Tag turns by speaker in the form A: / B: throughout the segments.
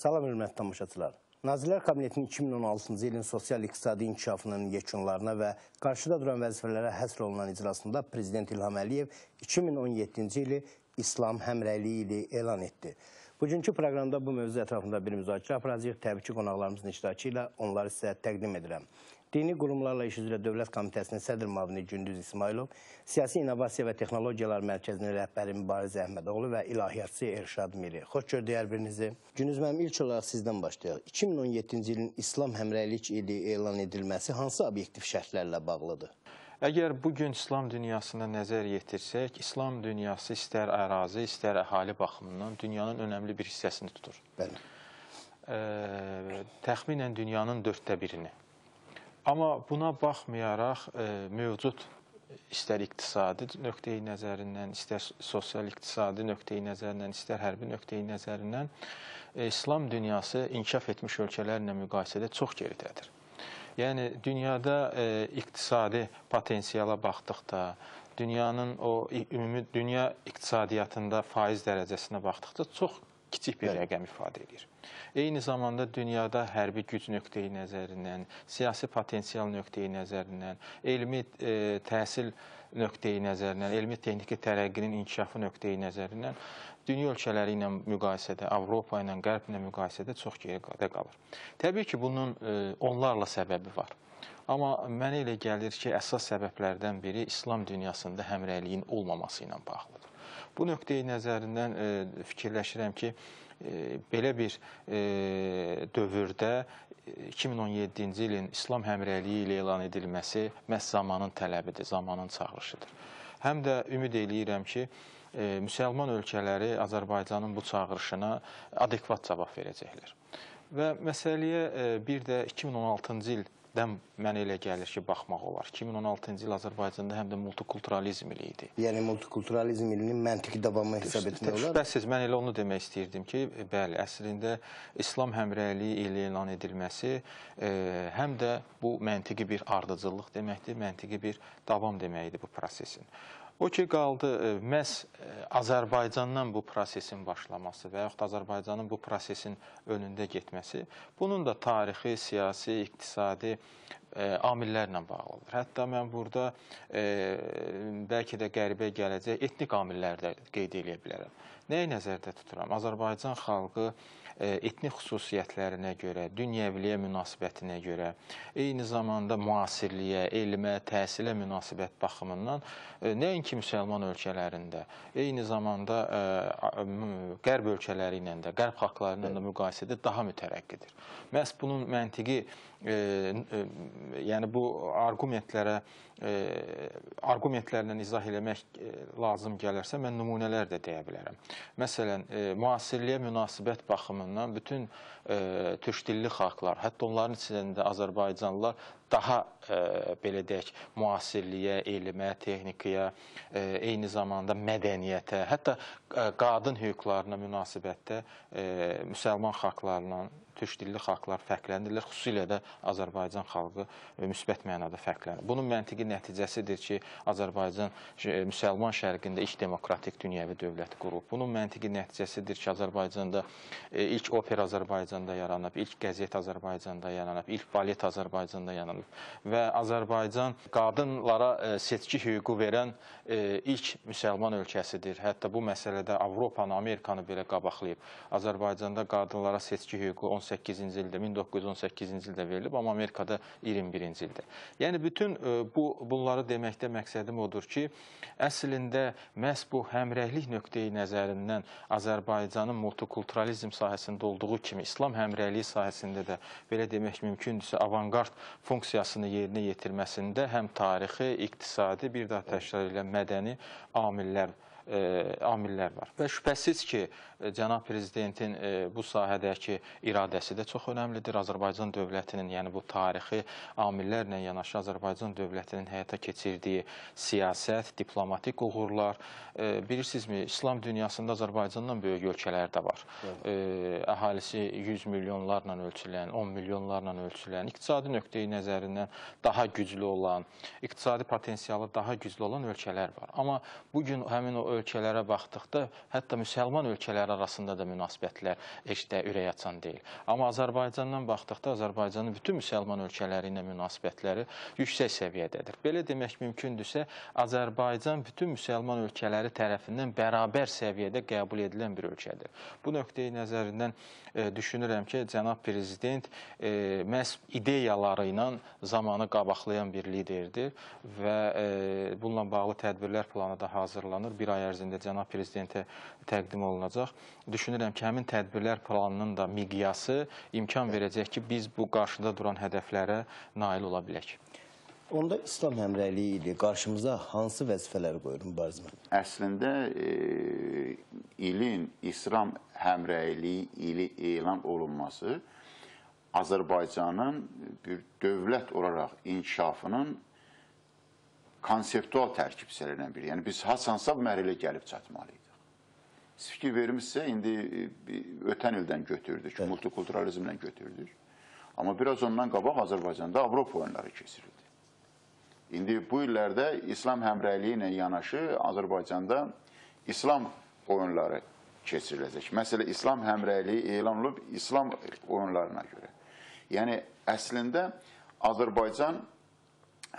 A: Salam hörmətli tamaşaçılar. Nazirlər Kabinetinin 2016-cı ilin sosial-iqtisadi inkişafının yekunlarına və qarşıda duran vəzifələrə həsr olunan iclasında Prezident İlham Əliyev 2017-ci ili İslam həmrəyliyi ili elan etdi. Bugünkü proqramda bu mövzu ətrafında bir müzakirə aparacağıq. Təbii ki, qonaqlarımızın iştirakı ilə onları sizə təqdim edirəm. Dini qurumlarla iş üzrə Dövlət Komitəsinin sədr müavini Gündüz İsmailov, Siyasi İnnovasiya və Texnologiyalar Mərkəzinin rəhbəri Mübariz Əhmədoğlu və ilahiyyatçı Erşad Miri. Xoş gördük hər birinizi. Gündüz müəllim, ilk olaraq sizdən başlayaq. 2017-ci ilin İslam həmrəylik ili elan edilməsi hansı obyektiv şərtlərlə bağlıdır?
B: Əgər bu gün İslam dünyasına nəzər yetirsək, İslam dünyası istər ərazi, istər əhali baxımından dünyanın önəmli bir hissəsini tutur.
A: Bəli.
B: E, təxminən dünyanın dörddə birini. Amma buna baxmayaraq e, mövcud istər iqtisadi nöqteyi nəzərindən, istər sosial-iqtisadi nöqteyi nəzərindən, istər hərbi nöqteyi nəzərindən İslam dünyası inkişaf etmiş ölkələrlə müqayisədə çox geridədir. Yəni dünyada e, iqtisadi potensiala baxdıqda, dünyanın o ümumi dünya iqtisadiyyatında faiz dərəcəsinə baxdıqda çox kiçik bir rəqəm ifadə edir. Eyni zamanda dünyada hərbi güc nöqteyi nəzərindən, siyasi potensial nöqteyi nəzərindən, elmi e, təhsil nöqteyi nəzərindən, elmi texniki tərəqqinin inkişafı nöqteyi nəzərindən dünya ölkələri ilə müqayisədə, Avropa ilə, Qərb ilə müqayisədə çox geridə qalır. Təbii ki, bunun e, onlarla səbəbi var. Amma mənə elə gəlir ki, əsas səbəblərdən biri İslam dünyasında həmrəyliyin olmaması ilə bağlıdır. Bu nöqteyi nəzərindən e, fikirləşirəm ki, e, belə bir e, dövrdə 2017-ci ilin İslam həmrəyliyi ilə elan edilməsi məhz zamanın tələbidir, zamanın çağırışıdır. Həm də ümid eləyirəm ki, e, müsəlman ölkələri Azərbaycanın bu çağırışına adekvat cavab verəcəklər. Və məsələyə e, bir də 2016-cı il dən mənə elə gəlir ki, baxmaq olar. 2016-cı il Azərbaycanda həm də multikulturalizm ili idi.
A: Yəni multikulturalizm ilinin məntiqi davamı hesab etmək olar.
B: Şübhəsiz, mən elə onu demək istəyirdim ki, bəli, əslində İslam həmrəyliyi ili elan edilməsi e, həm də bu məntiqi bir ardıcıllıq deməkdir, məntiqi bir davam deməkdir bu prosesin. O ki, qaldı e, məhz e, Azərbaycandan bu prosesin başlaması və yaxud Azərbaycanın bu prosesin önündə getməsi, bunun da tarixi, siyasi, iqtisadi e, amillərlə bağlıdır. Hətta mən burada bəlkə də qəribə gələcək etnik amillər də qeyd edə bilərəm. Nəyi nəzərdə tuturam? Azərbaycan xalqı etnik xüsusiyyətlərinə görə, dünyəviliyə münasibətinə görə, eyni zamanda müasirliyə, elmə, təhsilə münasibət baxımından nəinki müsəlman ölkələrində, eyni zamanda qərb ölkələri ilə də, qərb xalqları ilə də müqayisədə daha mütərəqqidir. Məhz bunun məntiqi, yəni bu arqumentlərə arqumentlərlə izah eləmək lazım gələrsə, mən nümunələr də deyə bilərəm. Məsələn, müasirliyə münasibət baxımından bütün türkdilli xalqlar, hətta onların içində Azərbaycanlılar daha belə deyək, müasirliyə, elmə, texnikaya, eyni zamanda mədəniyyətə, hətta qadın hüquqlarına münasibətdə müsəlman xalqlarla türkdilli xalqlar fərqlənirlər, xüsusilə də Azərbaycan xalqı müsbət mənada fərqlənir. Bunun məntiqi nəticəsidir ki, Azərbaycan müsəlman şərqində ilk demokratik dünyəvi dövlət qurub. Bunun məntiqi nəticəsidir ki, Azərbaycanda ilk opera Azərbaycanda yaranıb, ilk qəzet Azərbaycanda yaranıb, ilk balet Azərbaycanda yaranıb və Azərbaycan qadınlara seçki hüququ verən ilk müsəlman ölkəsidir. Hətta bu məsələdə Avropanı, Amerikanı belə qabaqlayıb. Azərbaycanda qadınlara seçki hüququ 18-ci ildə, 1918-ci ildə verilib, amma Amerikada 21-ci ildə. Yəni bütün bu bunları deməkdə məqsədim odur ki, əslində məhz bu həmrəylik nöqteyi nəzərindən Azərbaycanın multikulturalizm sahəsində olduğu kimi İslam həmrəyliyi sahəsində də belə demək mümkündürsə avanqard funksiyasını yerinə yetirməsində həm tarixi, iqtisadi, bir daha təkrar edən mədəni amillər e, amillər var. Və şübhəsiz ki, e, cənab prezidentin e, bu sahədəki iradəsi də çox önəmlidir. Azərbaycan dövlətinin, yəni bu tarixi amillərlə yanaşı Azərbaycan dövlətinin həyata keçirdiyi siyasət, diplomatik uğurlar, e, bilirsinizmi, İslam dünyasında Azərbaycandan böyük ölkələr də var. E, əhalisi 100 milyonlarla ölçülən, 10 milyonlarla ölçülən, iqtisadi nöqteyi nəzərindən daha güclü olan, iqtisadi potensialı daha güclü olan ölkələr var. Amma bu gün həmin o ölkələrə baxdıqda, hətta müsəlman ölkələri arasında da münasibətlər heç də ürək açan deyil. Amma Azərbaycandan baxdıqda Azərbaycanın bütün müsəlman ölkələri ilə münasibətləri yüksək səviyyədədir. Belə demək mümkündürsə, Azərbaycan bütün müsəlman ölkələri tərəfindən bərabər səviyyədə qəbul edilən bir ölkədir. Bu nöqteyi nəzərindən e, düşünürəm ki, cənab prezident e, məhz ideyaları ilə zamanı qabaqlayan bir liderdir və e, bununla bağlı tədbirlər planı da hazırlanır. Bir ay ərzində cənab prezidentə təqdim olunacaq. Düşünürəm ki, həmin tədbirlər planının da miqyası imkan verəcək ki, biz bu qarşıda duran hədəflərə nail ola bilək.
A: Onda İslam həmrəyliyi ilə qarşımıza hansı vəzifələr qoyur mübarizmə?
C: Əslində e, ilin İslam həmrəyliyi ili elan olunması Azərbaycanın bir dövlət olaraq inkişafının konseptual tərkib hissələrindən biri. Yəni biz haçansa mərhələ gəlib çatmalıydıq. Siz fikir vermişsə, indi e, ötən ildən götürdük, evet. multikulturalizmdən götürdük. Amma biraz ondan qabaq Azərbaycanda Avropa oyunları keçirildi. İndi bu illərdə İslam həmrəyliyi ilə yanaşı Azərbaycanda İslam oyunları keçiriləcək. Məsələ İslam həmrəyliyi elan olub İslam oyunlarına görə. Yəni əslində Azərbaycan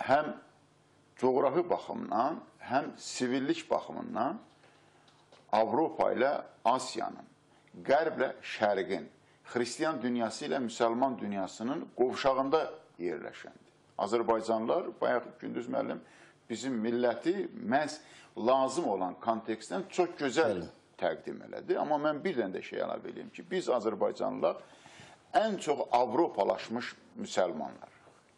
C: həm coğrafi baxımdan, həm sivillik baxımından Avropa ilə Asiyanın, Qərblə Şərqin, Xristiyan dünyası ilə müsəlman dünyasının qovşağında yerləşəndir. Azərbaycanlılar, bayaq Gündüz müəllim bizim milləti məhz lazım olan kontekstdən çox gözəl Bəli. təqdim elədi. Amma mən bir dənə də şey əlavə edeyim ki, biz Azərbaycanlılar ən çox Avropalaşmış müsəlmanlar.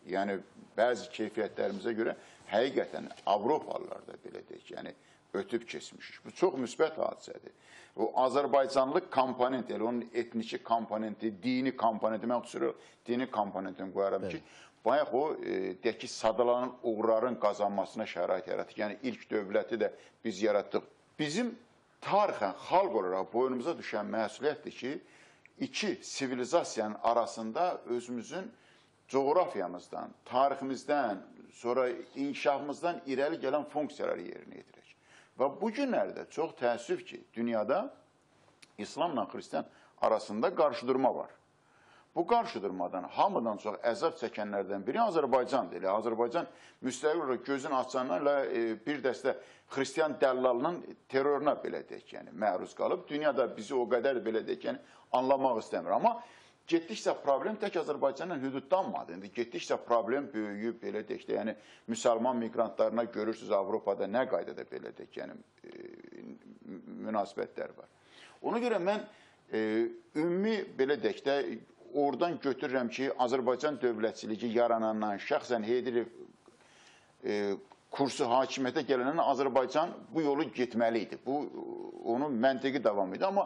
C: Yəni bəzi keyfiyyətlərimizə görə həqiqətən Avropalılar da belə deyək, yəni ötüb keçmişik. Bu çox müsbət hadisədir. O Azərbaycanlıq komponent, elə onun etniki komponenti, dini komponenti, mən xüsusilə dini komponentini qoyaram ki, bayaq o e, deyək ki, sadalanan uğurların qazanmasına şərait yaratdıq. Yəni ilk dövləti də biz yaratdıq. Bizim tarixən xalq olaraq boynumuza düşən məsuliyyətdir ki, iki sivilizasiyanın arasında özümüzün coğrafiyamızdan, tariximizdən, sonra inkişafımızdan irəli gələn funksiyaları yerinə yetirək. Və bu günlərdə çox təəssüf ki, dünyada İslamla Xristiyan arasında qarşıdurma var. Bu qarşıdurmadan hamıdan çox əzab çəkənlərdən biri Azərbaycandır. Elə Azərbaycan müstəqil olaraq gözünü açanlarla e, bir dəstə xristian dəllalının terroruna belə deyək, yəni məruz qalıb. Dünyada bizi o qədər belə deyək, yəni anlamaq istəmir. Amma getdikcə problem tək Azərbaycanla hüdudlanmadı. İndi getdikcə problem böyüyüb, belə deyək də, yəni müsəlman miqrantlarına görürsüz Avropada nə qaydada belə deyək, yəni e, münasibətlər var. Ona görə mən e, ümumi belə deyək də oradan götürürəm ki, Azərbaycan dövlətçiliyi yaranandan şəxsən Heydiriv e, kursu hakimiyyətə gələndən Azərbaycan bu yolu getməli idi. Bu onun məntiqi davam idi. Amma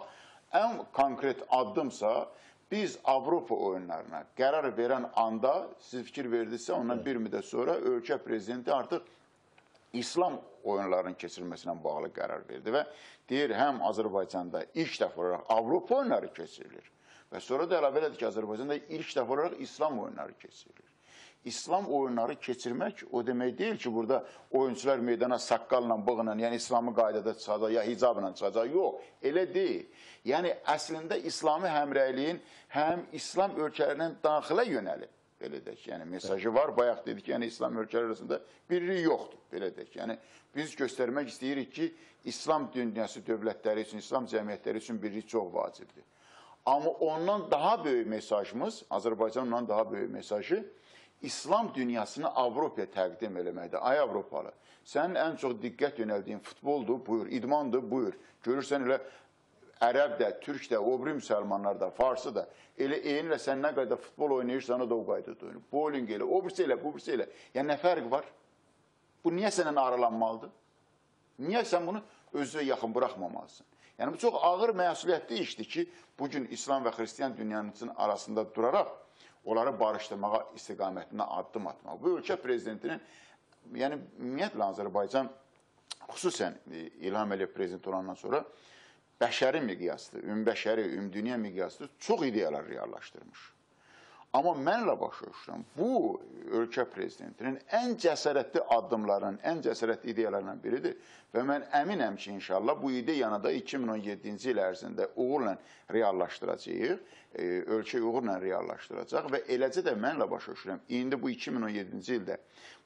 C: ən konkret addımsa biz Avropa oyunlarına qərar verən anda siz fikir verdinizsə ondan bir müddət sonra ölkə prezidenti artıq İslam oyunlarının keçirilməsinə bağlı qərar verdi və deyir həm Azərbaycanda ilk dəfə olaraq Avropa oyunları keçirilir. Və sonra da əlavə elədi ki, Azərbaycanda ilk dəfə olaraq İslam oyunları keçirilir. İslam oyunları keçirmək o demək deyil ki, burada oyunçular meydana saqqalla, bığla, yəni İslamı qaydada çıxacaq, ya hicabla çıxacaq. Yox, elə deyil. Yəni, əslində İslami həmrəyliyin həm İslam ölkələrindən daxilə yönəlib. Belə deyək, yəni mesajı var. Bayaq dedik, yəni İslam ölkələri arasında birliyi yoxdur. Belə deyək, yəni biz göstərmək istəyirik ki, İslam dünyası dövlətləri üçün, İslam cəmiyyətləri üçün birlik çox vacibdir. Amma ondan daha böyük mesajımız, Azərbaycanla daha böyük mesajı İslam dünyasını Avropaya təqdim eləməkdir. Ay Avropalı, sənin ən çox diqqət yönəldiyin futboldur, buyur, idmandır, buyur. Görürsən elə ərəb də, türk də, obri müsəlmanlar da, farsı da. Elə eynilə sən nə qədər futbol oynayırsan, o da o qaydada oynayır. Bowling elə, o birisi elə, bu birisi elə. Yəni nə fərq var? Bu niyə səndən aralanmalıdır? Niyə sən bunu özünə yaxın buraxmamalısın. Yəni bu çox ağır məsuliyyətli işdir ki, bu gün İslam və Xristian dünyanın arasında duraraq onları barışdırmağa istiqamətində addım atmaq. Bu ölkə prezidentinin yəni ümumiyyətlə Azərbaycan xüsusən e, İlham Əliyev prezident olandan sonra bəşəri miqyaslı, ümumbəşəri, ümumdünya miqyaslı çox ideyalar reallaşdırmış. Amma mənlə başa düşürəm, bu ölkə prezidentinin ən cəsarətli addımların, ən cəsarətli ideyalarından biridir və mən əminəm ki, inşallah bu ideyanı da 2017-ci il ərzində uğurla reallaşdıracağıq, e, ölkə uğurla reallaşdıracaq və eləcə də mənlə başa düşürəm, indi bu 2017-ci ildə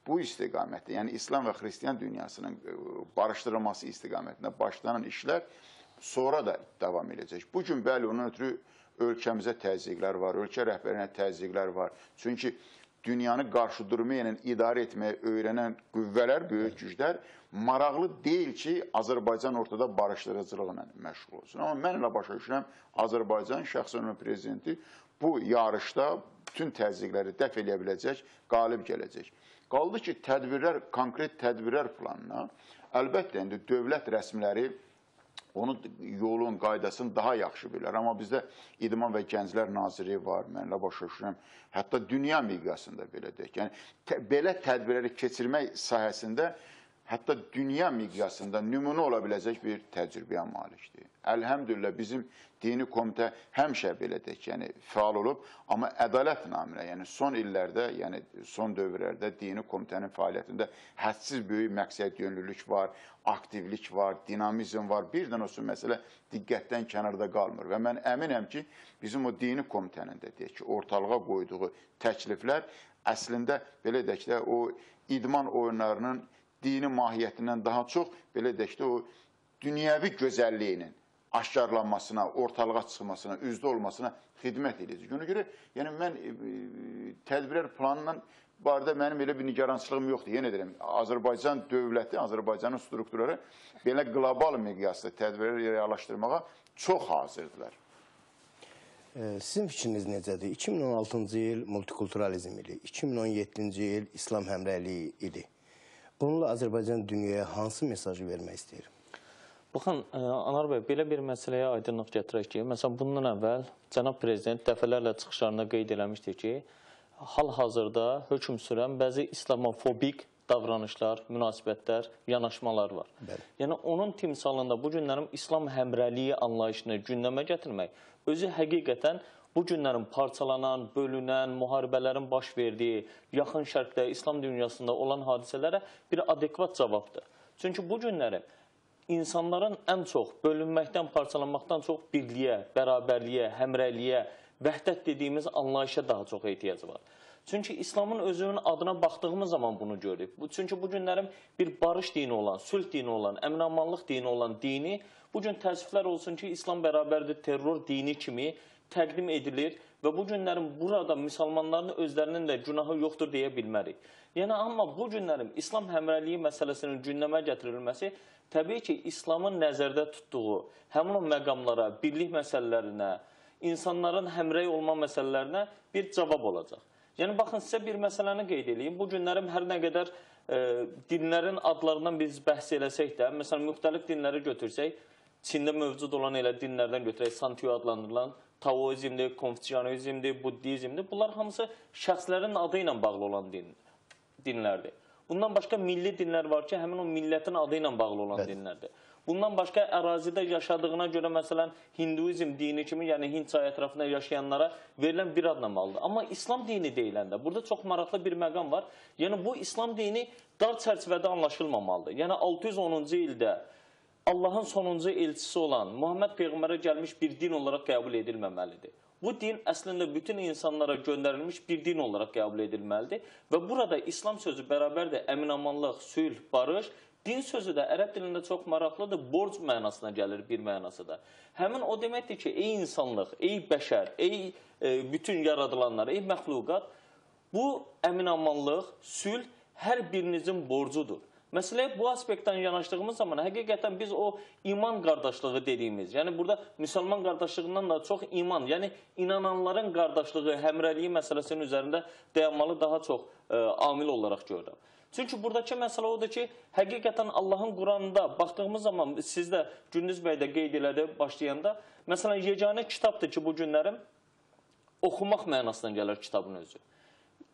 C: bu istiqamətdə, yəni İslam və Xristian dünyasının e, barışdırılması istiqamətində başlanan işlər sonra da davam edəcək. Bu gün bəli onun ötürü ölkəmizə təzyiqlər var, ölkə rəhbərinə təzyiqlər var. Çünki dünyanı qarşı durmaya, yəni idarə etməyə öyrənən qüvvələr, böyük güclər maraqlı deyil ki, Azərbaycan ortada barışdırıcılıqla məşğul olsun. Amma mənlə başa düşürəm, Azərbaycan şəxsən prezidenti bu yarışda bütün təzyiqləri dəf eləyə biləcək, qalib gələcək. Qaldı ki, tədbirlər, konkret tədbirlər planına əlbəttə indi dövlət rəsmiləri onun yolun, qaydasını daha yaxşı bilər. Amma bizdə İdman və Gənclər Nazirliyi var, mənlə başa düşürəm. Hətta dünya miqyasında belə deyək. Yəni belə tədbirləri keçirmək sahəsində hətta dünya miqyasında nümunə ola biləcək bir təcrübəyə malikdir. Əlhəmdülillah bizim dini komitə həmişə belə deyək, yəni fəal olub, amma ədalət naminə, yəni son illərdə, yəni son dövrlərdə dini komitənin fəaliyyətində hədsiz böyük məqsəd yönlülük var, aktivlik var, dinamizm var. Birdən olsun məsələ diqqətdən kənarda qalmır və mən əminəm ki, bizim o dini komitənin də deyək ki, ortalığa qoyduğu təkliflər əslində belə deyək də o idman oyunlarının dini mahiyyətindən daha çox belə deyək də o dünyəvi gözəlliyinin aşkarlanmasına, ortalığa çıxmasına, üzdə olmasına xidmət edəcək. Ona görə yəni mən e, e, tədbirlər planından barədə mənim elə bir nigarançılığım yoxdur. Yenə deyirəm, Azərbaycan dövləti, Azərbaycanın strukturları belə qlobal miqyasda tədbirlər reallaşdırmağa çox hazırdılar.
A: E, Sizin fikriniz necədir? 2016-cı il multikulturalizm ili, 2017-ci il İslam həmrəyliyi ili. Bununla Azərbaycan dünyaya hansı mesajı vermək istəyir?
D: Baxın, ə, Anar bəy, belə bir məsələyə aydınlıq gətirək ki, məsələn, bundan əvvəl cənab prezident dəfələrlə çıxışlarında qeyd eləmişdi ki, hal-hazırda hökm sürən bəzi islamofobik davranışlar, münasibətlər, yanaşmalar var.
A: Bəli.
D: Yəni onun timsalında bu günlərin İslam həmrəliyi anlayışını gündəmə gətirmək özü həqiqətən bu günlərin parçalanan, bölünən, müharibələrin baş verdiyi, yaxın şərqdə, İslam dünyasında olan hadisələrə bir adekvat cavabdır. Çünki bu günləri insanların ən çox bölünməkdən, parçalanmaqdan çox birliyə, bərabərliyə, həmrəyliyə, vəhdət dediyimiz anlayışa daha çox ehtiyacı var. Çünki İslamın özünün adına baxdığımız zaman bunu görürük. Çünki bu günlərin bir barış dini olan, sülh dini olan, əminamanlıq dini olan dini bu gün təəssüflər olsun ki, İslam bərabərdir terror dini kimi təqdim edilir və bu günlərin burada müsəlmanların özlərinin də günahı yoxdur deyə bilmərik. Yəni amma bu günlərin İslam həmrəyliyi məsələsinin gündəmə gətirilməsi təbii ki, İslamın nəzərdə tutduğu həmin o məqamlara, birlik məsələlərinə, insanların həmrəy olma məsələlərinə bir cavab olacaq. Yəni baxın sizə bir məsələni qeyd edeyim. Bu günlərim hər nə qədər e, dinlərin adlarından biz bəhs eləsək də, məsələn müxtəlif dinləri götürsək, Çində mövcud olan elə dinlərdən götürək, Santio adlandırılan Taoizmdir, Konfutsiyanizmdir, Buddizmdir. Bunlar hamısı şəxslərin adı ilə bağlı olan din, dinlərdir. Bundan başqa milli dinlər var ki, həmin o millətin adı ilə bağlı olan
A: Bəli.
D: dinlərdir. Bundan başqa ərazidə yaşadığına görə məsələn Hinduizm dini kimi, yəni Hind çayı ətrafında yaşayanlara verilən bir adla bağlıdır. Amma İslam dini deyiləndə burada çox maraqlı bir məqam var. Yəni bu İslam dini dar çərçivədə anlaşılmamalıdır. Yəni 610-cu ildə Allahın sonuncu elçisi olan Muhammed Peyğəmbərə gəlmiş bir din olaraq qəbul edilməməlidir. Bu din əslində bütün insanlara göndərilmiş bir din olaraq qəbul edilməlidir və burada İslam sözü bərabərdir əminamanlıq, sülh, barış. Din sözü də ərəb dilində çox maraqlıdır, borc mənasına gəlir bir mənası da. Həmin o deməkdir ki, ey insanlıq, ey bəşər, ey e, bütün yaradılanlar, ey məxluqat, bu əminamanlıq, sülh hər birinizin borcudur. Məsələyə bu aspektdən yanaşdığımız zaman həqiqətən biz o iman qardaşlığı dediyimiz, yəni burada müsəlman qardaşlığından da çox iman, yəni inananların qardaşlığı, həmrəliyi məsələsinin üzərində dayanmalı daha çox ə, amil olaraq görürəm. Çünki buradakı məsələ odur ki, həqiqətən Allahın Quranında baxdığımız zaman siz də Gündüz bəy də qeyd elədi başlayanda, məsələn yeganə kitabdır ki, bu günlərim oxumaq mənasına gəlir kitabın özü.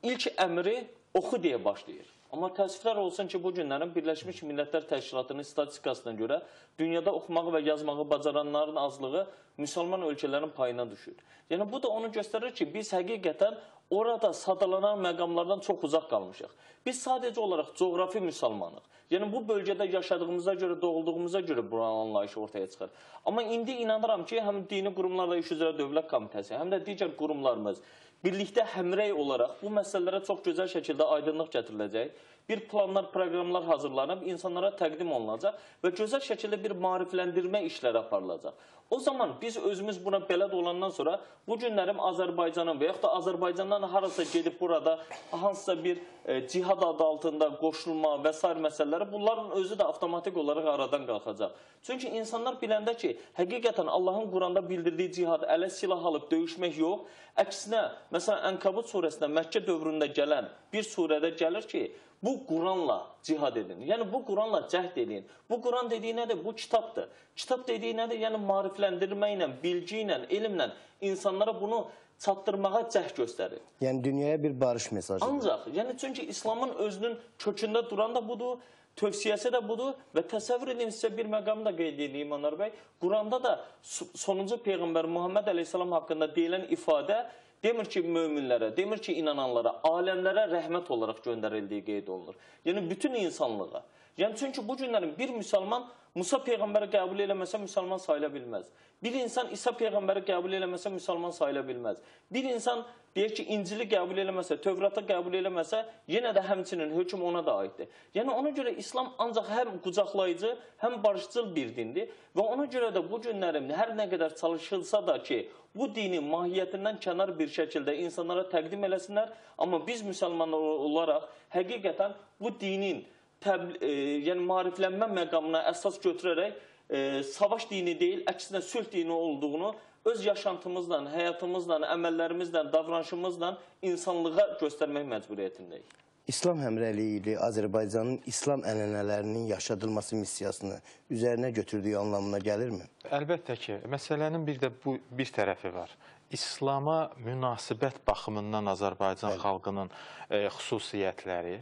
D: İlk əmri oxu deyə başlayır. Amma təəssüflər olsun ki, bu günlərin Birləşmiş Millətlər Təşkilatının statistikasına görə dünyada oxumağı və yazmağı bacaranların azlığı müsəlman ölkələrin payına düşür. Yəni bu da onu göstərir ki, biz həqiqətən orada sadalanan məqamlardan çox uzaq qalmışıq. Biz sadəcə olaraq coğrafi müsəlmanıq. Yəni bu bölgədə yaşadığımıza görə, doğulduğumuza görə bu anlayış ortaya çıxır. Amma indi inanıram ki, həm dini qurumlarla iş üzrə Dövlət Komitəsi, həm də digər qurumlarımız birlikdə həmrəy olaraq bu məsələlərə çox gözəl şəkildə aydınlıq gətiriləcək. Bir planlar, proqramlar hazırlanıb insanlara təqdim olunacaq və gözəl şəkildə bir maarifləndirmə işləri aparılacaq. O zaman biz özümüz buna bələd olandan sonra bu günlərim Azərbaycanın və yaxud da Azərbaycandan harasa gedib burada hansısa bir e, cihad adı altında qoşulma və s. məsələləri bunların özü də avtomatik olaraq aradan qalxacaq. Çünki insanlar biləndə ki, həqiqətən Allahın Quranda bildirdiyi cihad ələ silah alıb döyüşmək yox, əksinə, məsələn Ənkabut surəsində Məkkə dövründə gələn bir surədə gəlir ki, bu Quranla cihad edin. Yəni bu Quranla cəhd edin. Bu Quran dediyi nədir? Bu kitabdır. Kitab dediyi nədir? Yəni maarifləndirmə ilə, bilgi ilə, elmlə insanlara bunu çatdırmağa cəhd göstərir.
A: Yəni dünyaya bir barış mesajıdır.
D: Ancaq, yəni çünki İslamın özünün kökündə duran da budur, tövsiyəsi də budur və təsəvvür edin sizə bir məqamı da qeyd edeyim Anar bəy. Quranda da sonuncu peyğəmbər Muhammed əleyhissalam haqqında deyilən ifadə demir ki möminlərə, demir ki inananlara, aləmlərə rəhmət olaraq göndərildiyi qeyd olunur. Yəni bütün insanlığa. Yəni çünki bu günlərin bir müsəlman Musa peyğəmbəri qəbul eləməsə müsəlman sayıla bilməz. Bir insan İsa peyğəmbəri qəbul eləməsə müsəlman sayıla bilməz. Bir insan deyək ki, İncili qəbul eləməsə, Tövratı qəbul eləməsə, yenə də həmçinin hökm ona da aiddir. Yəni ona görə İslam ancaq həm qucaqlayıcı, həm barışçıl bir dindir və ona görə də bu günlərim hər nə qədər çalışılsa da ki, bu dini mahiyyətindən kənar bir şəkildə insanlara təqdim eləsinlər, amma biz müsəlmanlar olaraq həqiqətən bu dinin təbli, e, yəni maariflənmə məqamına əsas götürərək e, savaş dini deyil, əksinə sülh dini olduğunu öz yaşantımızla, həyatımızla, əməllərimizlə, davranışımızla insanlığa göstərmək məcburiyyətindəyik.
A: İslam həmrəliyi ilə Azərbaycanın İslam ənənələrinin yaşadılması missiyasını üzərinə götürdüyü anlamına gəlirmi?
B: Əlbəttə ki, məsələnin bir də bu bir tərəfi var. İslama münasibət baxımından Azərbaycan
A: Bəli.
B: xalqının e, xüsusiyyətləri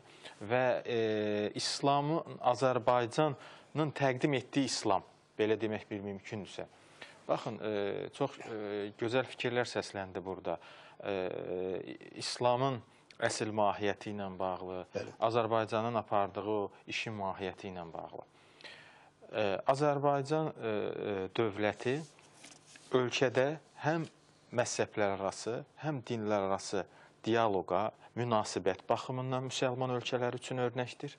B: və e, İslamın Azərbaycanın təqdim etdiyi İslam, belə demək bir mümkündürsə. Baxın, e, çox e, gözəl fikirlər səsləndi burada. E, İslamın əsl mahiyyəti ilə bağlı,
A: Bəli.
B: Azərbaycanın apardığı o işin mahiyyəti ilə bağlı. E, Azərbaycan e, e, dövləti ölkədə həm məzhəblər arası, həm dinlər arası dialoqa, münasibət baxımından müsəlman ölkələr üçün örnəkdir.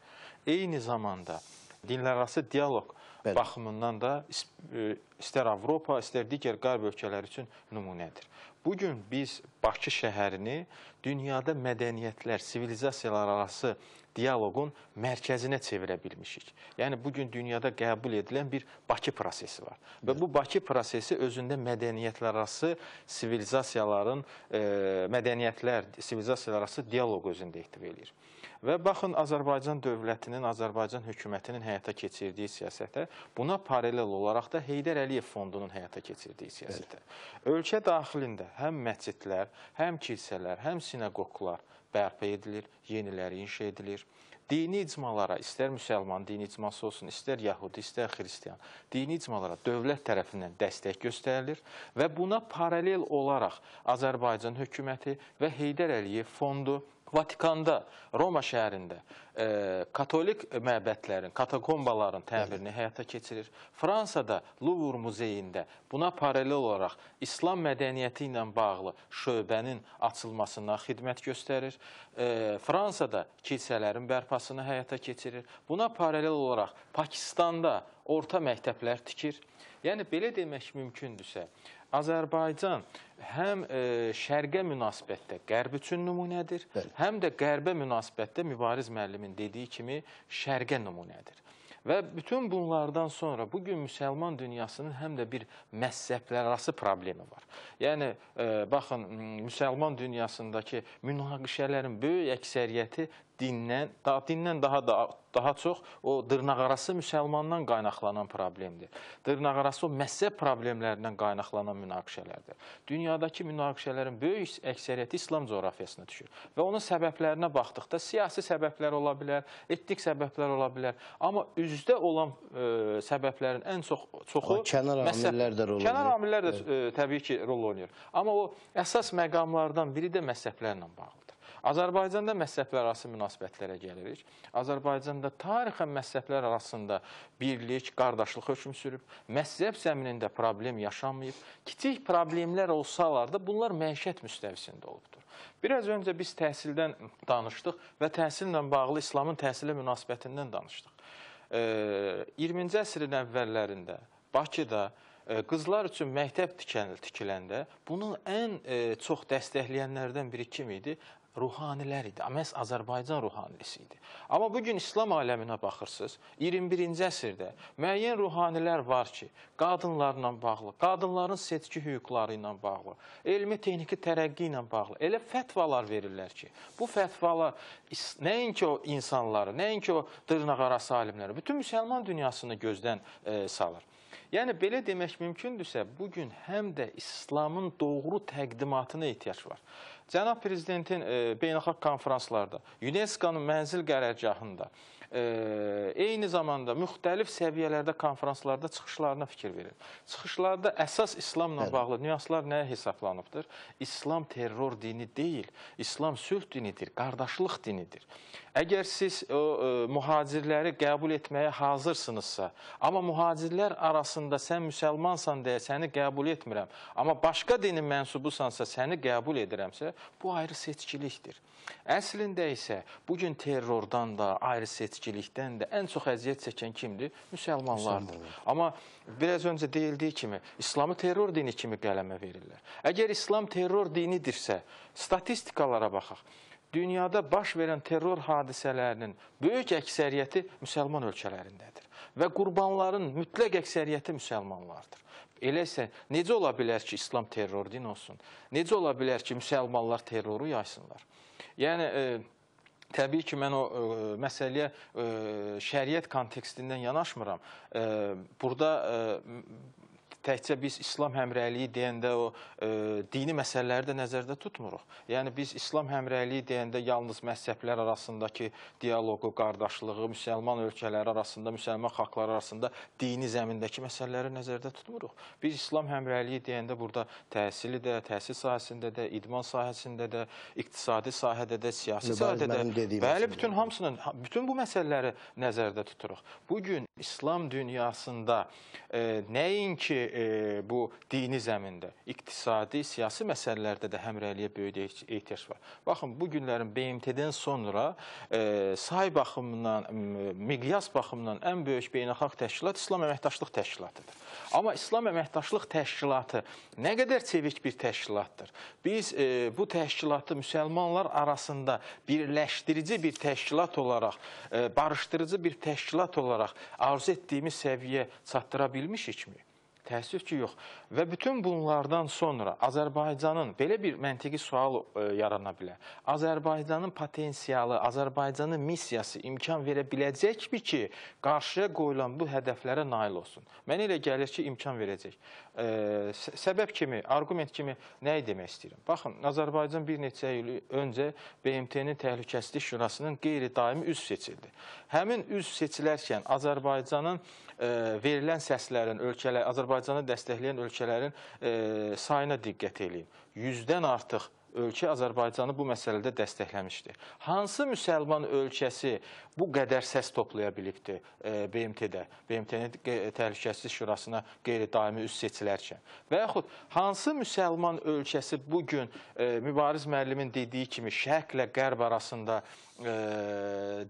B: Eyni zamanda dinlər arası dialoq
A: Bəli.
B: baxımından da e, istər Avropa, istər digər qərb ölkələri üçün nümunədir. Bu gün biz Bakı şəhərini dünyada mədəniyyətlər, sivilizasiyalar arası dialoqun mərkəzinə çevirə bilmişik. Yəni bu gün dünyada qəbul edilən bir Bakı prosesi var. Və bu Bakı prosesi özündə mədəniyyətlər arası sivilizasiyaların e, mədəniyyətlər, sivilizasiyalar arası dialoq özündə ehtiva eləyir. Və baxın Azərbaycan dövlətinin, Azərbaycan hökumətinin həyata keçirdiyi siyasətə, buna paralel olaraq da Heydər Əliyev fondunun həyata keçirdiyi siyasətə. Ölkə daxilində həm məscidlər, həm kilsələr, həm sinaqoqlar bərpa edilir, yeniləri inşa edilir. Dini icmalara, istər müsəlman dini icması olsun, istər yəhudi, istər xristian, dini icmalara dövlət tərəfindən dəstək göstərilir və buna paralel olaraq Azərbaycan hökuməti və Heydər Əliyev fondu Vatikanda, Roma şəhərində e, katolik məbədlərin, katakombaların təmirini həyata keçirir. Fransada Louvre muzeyində buna paralel olaraq İslam mədəniyyəti ilə bağlı şöbənin açılmasına xidmət göstərir. E, Fransada kilsələrin bərpasını həyata keçirir. Buna paralel olaraq Pakistanda orta məktəblər tikir. Yəni belə demək mümkündürsə, Azərbaycan həm e, şərqə münasibətdə qərb üçün nümunədir,
A: Bəli.
B: həm də qərbə münasibətdə Mübariz müəllimin dediyi kimi şərqə nümunədir. Və bütün bunlardan sonra bu gün müsəlman dünyasının həm də bir məzhəblərarası problemi var. Yəni e, baxın müsəlman dünyasındakı münaqişələrin böyük əksəriyyəti dindən, daha dindən daha da daha çox o dırnaqarası müsəlmandan qaynaqlanan problemdir. Dırnaqarası o məzhəb problemlərindən qaynaqlanan münaqişələrdir. Dünyadakı münaqişələrin böyük əksəriyyəti İslam coğrafiyasına düşür və onun səbəblərinə baxdıqda siyasi səbəblər ola bilər, etnik səbəblər ola bilər, amma üzdə olan e, səbəblərin ən çox çoxu
A: Amma kənar
B: məzhəb-
A: amillər də rol
B: Kənar
A: oynayır.
B: amillər də e, təbii ki, rol oynayır. Amma o əsas məqamlardan biri də məzhəblərlə bağlıdır. Azərbaycanda məzhəblər arası münasibətlərə gəlirik. Azərbaycanda tarixən məzhəblər arasında birlik, qardaşlıq hökm sürüb. Məzhəb zəminində problem yaşanmayıb. Kiçik problemlər olsalar da bunlar məişət müstəvisində olubdur. Biraz öncə biz təhsildən danışdıq və təhsillə bağlı İslamın təhsilə münasibətindən danışdıq. E, 20-ci əsrin əvvəllərində Bakıda e, qızlar üçün məktəb tikən- tikiləndə bunu ən e, çox dəstəkləyənlərdən biri kim idi? Ruhanilər idi. Məhz Azərbaycan ruhanisi idi. Amma bu gün İslam aləminə baxırsınız, 21-ci əsrdə müəyyən ruhanilər var ki, qadınlarla bağlı, qadınların seçki hüquqları ilə bağlı, elmi texniki tərəqqi ilə bağlı elə fətvalar verirlər ki, bu fətvalar nəinki o insanları, nəinki o dırnaqarası alimləri, bütün müsəlman dünyasını gözdən e, salır. Yəni belə demək mümkündürsə, bu gün həm də İslamın doğru təqdimatına ehtiyac var. Cənab prezidentin e, beynəlxalq konfranslarda, UNESCO-nun mənzil qərargahında, eyni zamanda müxtəlif səviyyələrdə konfranslarda çıxışlarına fikir verir. Çıxışlarda əsas İslamla bağlı nüanslar nəyə hesablanıbdır? İslam terror dini deyil, İslam sülh dinidir, qardaşlıq dinidir. Əgər siz o e, mühacirləri qəbul etməyə hazırsınızsa, amma mühacirlər arasında sən müsəlmansan deyə səni qəbul etmirəm, amma başqa dinin mənsubusansa səni qəbul edirəmsə, bu ayrı seçkilikdir. Əslində isə bu gün terrordan da, ayrı seçkilikdən də ən çox əziyyət çəkən kimdir? Müsəlmanlardır. Amma biraz öncə deyildiyi kimi İslamı terror dini kimi qələmə verirlər. Əgər İslam terror dinidirsə, statistikalara baxaq. Dünyada baş verən terror hadisələrinin böyük əksəriyyəti müsəlman ölkələrindədir və qurbanların mütləq əksəriyyəti müsəlmanlardır. Elə isə necə ola bilər ki, İslam terror din olsun? Necə ola bilər ki, müsəlmanlar terroru yaysınlar? Yəni e, Təbii ki, mən o e, məsələyə e, şəriət kontekstindən yanaşmıram. E, burada e, təkcə biz İslam həmrəyliyi deyəndə o e, dini məsələləri də nəzərdə tutmuruq. Yəni biz İslam həmrəyliyi deyəndə yalnız məzhəblər arasındakı dialoqu, qardaşlığı, müsəlman ölkələri arasında, müsəlman xalqları arasında dini zəmindəki məsələləri nəzərdə tutmuruq. Biz İslam həmrəyliyi deyəndə burada təhsili də, təhsil sahəsində də, idman sahəsində də, iqtisadi sahədə də, siyasi sahədə də, bəli, bütün hamısının, ha- bütün bu məsələləri nəzərdə tuturuq. Bu gün İslam dünyasında e, nəinki e, bu dini zəmində, iqtisadi, siyasi məsələlərdə də həmrəyliyə böyük ehti- ehtiyac var. Baxın, bu günlərin BMT-dən sonra e, say baxımından, miqyas baxımından ən böyük beynəlxalq təşkilat İslam Əməkdaşlıq Təşkilatıdır. Amma İslam Əməkdaşlıq Təşkilatı nə qədər çevik bir təşkilatdır. Biz e, bu təşkilatı müsəlmanlar arasında birləşdirici bir təşkilat olaraq, e, barışdırıcı bir təşkilat olaraq arzu etdiyimiz səviyyə çatdıra bilmişikmi? Təəssüf ki. Və bütün bunlardan sonra Azərbaycanın belə bir məntiqi sual e, yarana bilər. Azərbaycanın potensialı, Azərbaycanın missiyası imkan verə biləcəkmi ki, qarşıya qoyulan bu hədəflərə nail olsun? Mənə elə gəlir ki, imkan verəcək. E, sə- səbəb kimi, arqument kimi nəyi demək istəyirəm? Baxın, Azərbaycan bir neçə il öncə BMT-nin Təhlükəsizlik Şurasının qeyri-daimi üzv seçildi. Həmin üzv seçilərkən Azərbaycanın e, verilən səslərin ölkələr Azərbaycanı dəstəkləyən ölkələrin sayına diqqət eləyin. 100-dən artıq ölkə Azərbaycanı bu məsələdə dəstəkləmişdi. Hansı müsəlman ölkəsi bu qədər səs toplaya bilibdi e, BMT-də, BMT-nin Təhlükəsizlik Şurasına qeyri-daimi üzv seçilərkən? Və yaxud hansı müsəlman ölkəsi bu gün e, Mübariz müəllimin dediyi kimi şərqlə qərb arasında e,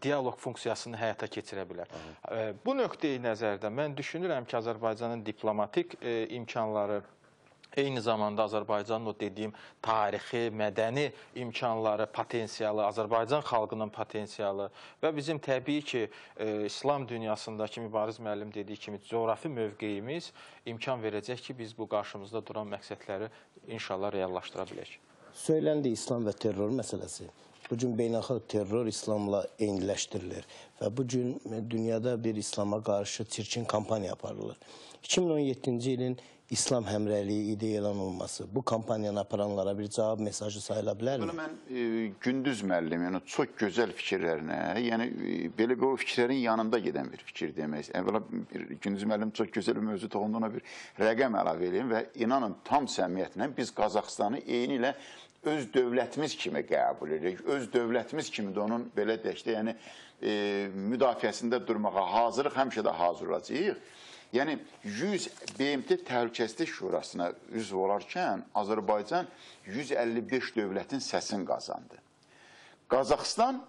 B: dialoq funksiyasını həyata keçirə bilər. E, bu nöqteyi nəzərdə mən düşünürəm ki, Azərbaycanın diplomatik e, imkanları Eyni zamanda Azərbaycanın o dediyim tarixi, mədəni imkanları, potensialı, Azərbaycan xalqının potensialı və bizim təbii ki, e, İslam dünyasındakı Mübariz müəllim dediyi kimi coğrafi mövqeyimiz imkan verəcək ki, biz bu qarşımızda duran məqsədləri inşallah reallaşdıra bilək.
A: Söyləndi İslam və terror məsələsi. bu gün beynəlxalq terror İslamla eyniləşdirilir və bu gün dünyada bir İslama qarşı çirkin kampaniya aparılır. 2017-ci ilin İslam həmrəyliyi ideya elan olması bu kampaniyanı aparanlara bir cavab mesajı sayıla bilərmi?
C: Mən e, Gündüz müəllim, yəni çox gözəl fikirlərinə, yəni e, belə bir o fikirlərin yanında gedən bir fikir demək. Əvvəla Gündüz müəllim çox gözəl bir mövzu toxundu, ona bir rəqəm əlavə edeyim və inanın tam səmiyyətlə biz Qazaxıstanı eyni ilə öz dövlətimiz kimi qəbul edirik. Öz dövlətimiz kimi də onun belə deyək də, yəni e, müdafiəsində durmağa hazırıq, həmişə də hazır olacağıq. Yəni 100 BMT Təhlükəsizlik Şurasına üzv olarkən Azərbaycan 155 dövlətin səsini qazandı. Qazaxıstan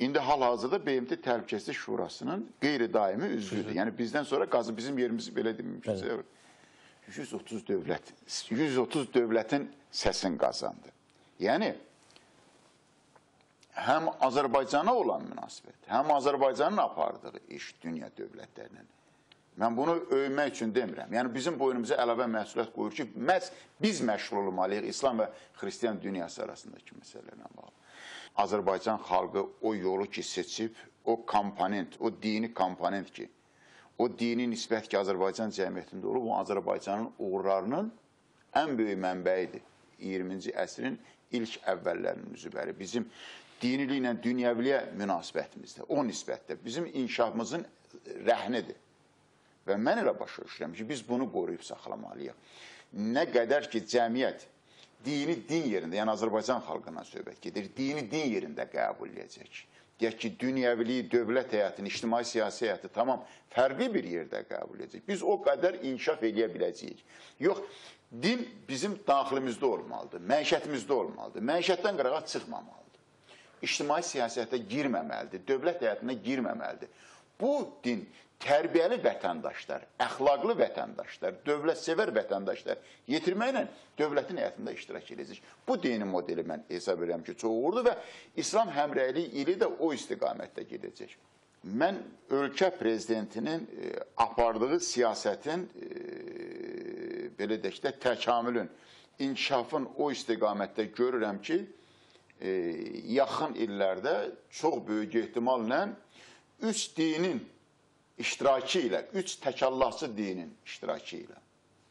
C: indi hal-hazırda BMT Təhlükəsizlik Şurasının qeyri-daimi üzvüdür. Yəni bizdən sonra qazı bizim yerimiz belə deməyimizsə 130 dövlət 130 dövlətin səsini qazandı. Yəni həm Azərbaycana olan münasibət, həm Azərbaycanın apardığı iş dünya dövlətlərinin Mən bunu övmək üçün demirəm. Yəni bizim boynumuza əlavə məsuliyyət qoyur ki, məhz biz məşğul olmalıyıq İslam və Xristian dünyası arasındakı məsələlərlə bağlı. Azərbaycan xalqı o yolu ki seçib, o komponent, o dini komponent ki, o dini nisbət ki Azərbaycan cəmiyyətində olub, o Azərbaycanın uğurlarının ən böyük mənbəyidir. 20-ci əsrin ilk əvvəllərinin üzvləri. Bizim diniliklə dünyəviliyə münasibətimizdə, o nisbətdə bizim inkişafımızın rəhnidir. Və mən elə başa düşürəm ki, biz bunu qoruyub saxlamalıyıq. Nə qədər ki, cəmiyyət dini din yerində, yəni Azərbaycan xalqından söhbət gedir, dini din yerində qəbul edəcək. Deyək ki, dünyəviliyi, dövlət həyatını, ictimai siyasi həyatı tamam fərqli bir yerdə qəbul edəcək. Biz o qədər inkişaf edə biləcəyik. Yox, din bizim daxilimizdə olmalıdır, məişətimizdə olmalıdır. Məişətdən qırağa çıxmamalıdır. İctimai siyasətə girməməlidir, dövlət həyatına girməməlidir. Bu din tərbiyəli vətəndaşlar, əxlaqlı vətəndaşlar, dövlətsevər vətəndaşlar yetirməklə dövlətin həyatında iştirak edəcək. Bu dini modeli mən hesab edirəm ki, çox uğurlu və İslam həmrəyliyi ili də o istiqamətdə gedəcək. Mən ölkə prezidentinin e, apardığı siyasətin e, belə deyək də təkamülün, inkişafın o istiqamətdə görürəm ki, e, yaxın illərdə çox böyük ehtimalla üç dinin iştirakı ilə, üç təkallahçı dinin iştirakı ilə,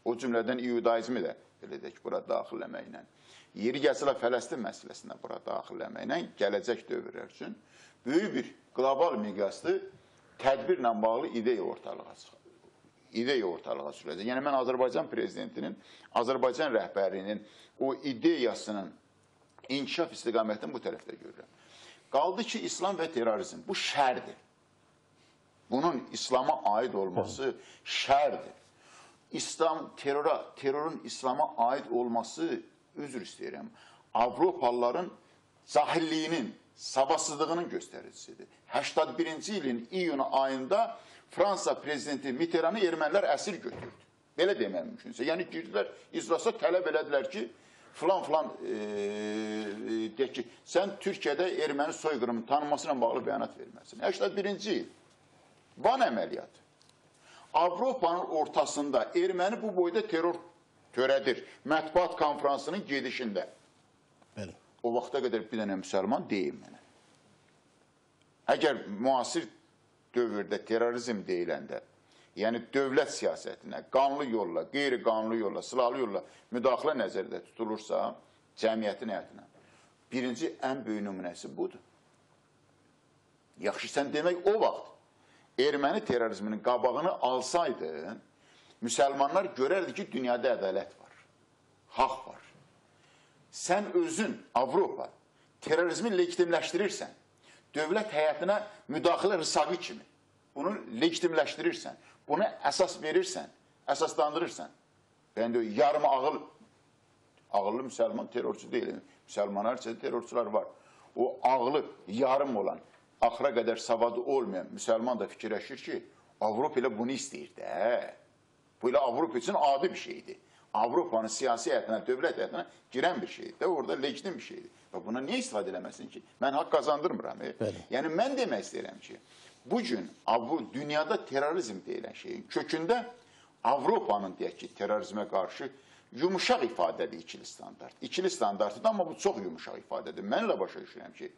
C: o cümlədən iudaizmi də belə deyək, bura daxilləməklə, yeri gəlsə Fələstin məsələsinə bura daxilləməklə gələcək dövrlər üçün böyük bir qlobal miqyaslı tədbirlə bağlı ideya ortalığa çıxır. İdeya ortalığa sürəcək. Yəni mən Azərbaycan prezidentinin, Azərbaycan rəhbərliyinin o ideyasının inkişaf istiqamətini bu tərəfdə görürəm. Qaldı ki, İslam və terrorizm bu şərdir. Bunun İslam'a ait olması şerdir. İslam terora, terörün İslam'a ait olması özür isterim. Avrupalıların cahilliyinin, sabahsızlığının göstericisidir. 81-ci ilin iyun ayında Fransa prezidenti Mitterrand'ı ermənilər əsir götürdü. Belə demək mümkünsə. Yəni girdilər iclasa tələb elədilər ki, filan filan e, e, deyək ki, sən Türkiyədə erməni soyqırımı tanınması ilə bağlı bəyanat verməlisən. 81-ci il. Van əməliyyatı. Avropanın ortasında erməni bu boyda terror törədir. Mətbuat konfransının gedişində.
A: Bəli.
C: O vaxta qədər bir dənə müsəlman deyil mənə. Əgər müasir dövrdə terrorizm deyiləndə, yəni dövlət siyasətinə qanlı yolla, qeyri-qanlı yolla, silahlı yolla müdaxilə nəzərdə tutulursa, cəmiyyətin həyatına, birinci ən böyük nümunəsi budur. Yaxşı, sən demək o vaxt erməni terrorizminin qabağını alsaydı, müsəlmanlar görərdi ki, dünyada ədalət var, haqq var. Sən özün, Avropa, terrorizmi legitimləşdirirsən, dövlət həyatına müdaxilə rısağı kimi bunu legitimləşdirirsən, bunu əsas verirsən, əsaslandırırsan. Ben de yarım ağıl, ağıllı müsəlman terrorçu deyil. Müsəlmanlar içində terrorçular var. O ağlı yarım olan, axıra qədər savadı olmayan müsəlman da fikirləşir ki, Avropa elə bunu istəyir də. Bu elə Avropa üçün adi bir şeydir. Avropanın siyasi həyatına, dövlət həyatına girən bir şeydir. də orada legitim bir şeydir. Və buna niyə istifadə eləməsin ki? Mən haqq qazandırmıram. E?
A: Bəli.
C: Yəni mən demək istəyirəm ki, bu gün dünyada terrorizm deyilən şeyin kökündə Avropanın deyək ki, terrorizmə qarşı yumuşaq ifadədir ikili standart. İkili standartıdır, amma bu çox yumuşaq ifadədir. Mən elə başa düşürəm ki,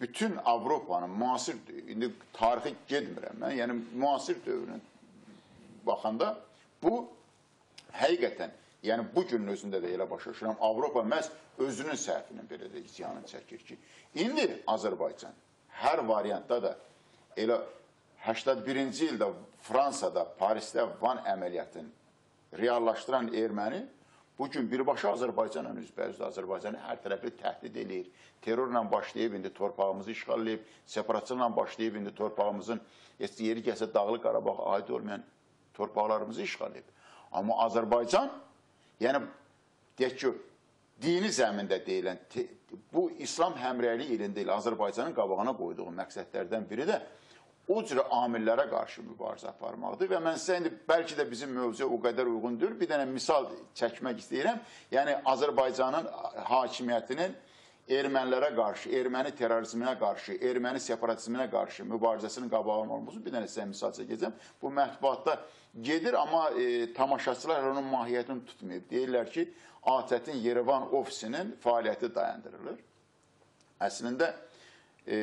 C: bütün Avropanın müasir, indi tarixi getmirəm mən, yəni müasir dövrün baxanda bu həqiqətən, yəni bu günün özündə də elə başa düşürəm, Avropa məhz özünün səhvinin belə də ziyanını çəkir ki, indi Azərbaycan hər variantda da elə 81-ci ildə Fransada, Parisdə Van əməliyyatını reallaşdıran erməni bu gün birbaşa Azərbaycanla üzbəyüzdə Azərbaycanı hər tərəfli təhdid eləyir. Terrorla başlayıb indi torpağımızı işğal edib, separatçılıqla başlayıb indi torpağımızın yeri gəlsə Dağlıq Qarabağ aid olmayan torpaqlarımızı işğal edib. Amma Azərbaycan, yəni deyək ki, dini zəmində deyilən bu İslam həmrəyliyi ilində ilə Azərbaycanın qabağına qoyduğu məqsədlərdən biri də o cür amillərə qarşı mübarizə aparmaqdır və mən sizə indi bəlkə də bizim mövzuya o qədər uyğun deyil, bir dənə misal çəkmək istəyirəm. Yəni Azərbaycanın hakimiyyətinin ermənilərə qarşı, erməni terrorizminə qarşı, erməni separatizminə qarşı mübarizəsinin qabağının olması bir dənə sizə misal çəkəcəm. Bu mətbuatda gedir, amma e, tamaşaçılar onun mahiyyətini tutmayıb. Deyirlər ki, ATƏT-in Yerevan ofisinin fəaliyyəti dayandırılır. Əslində e,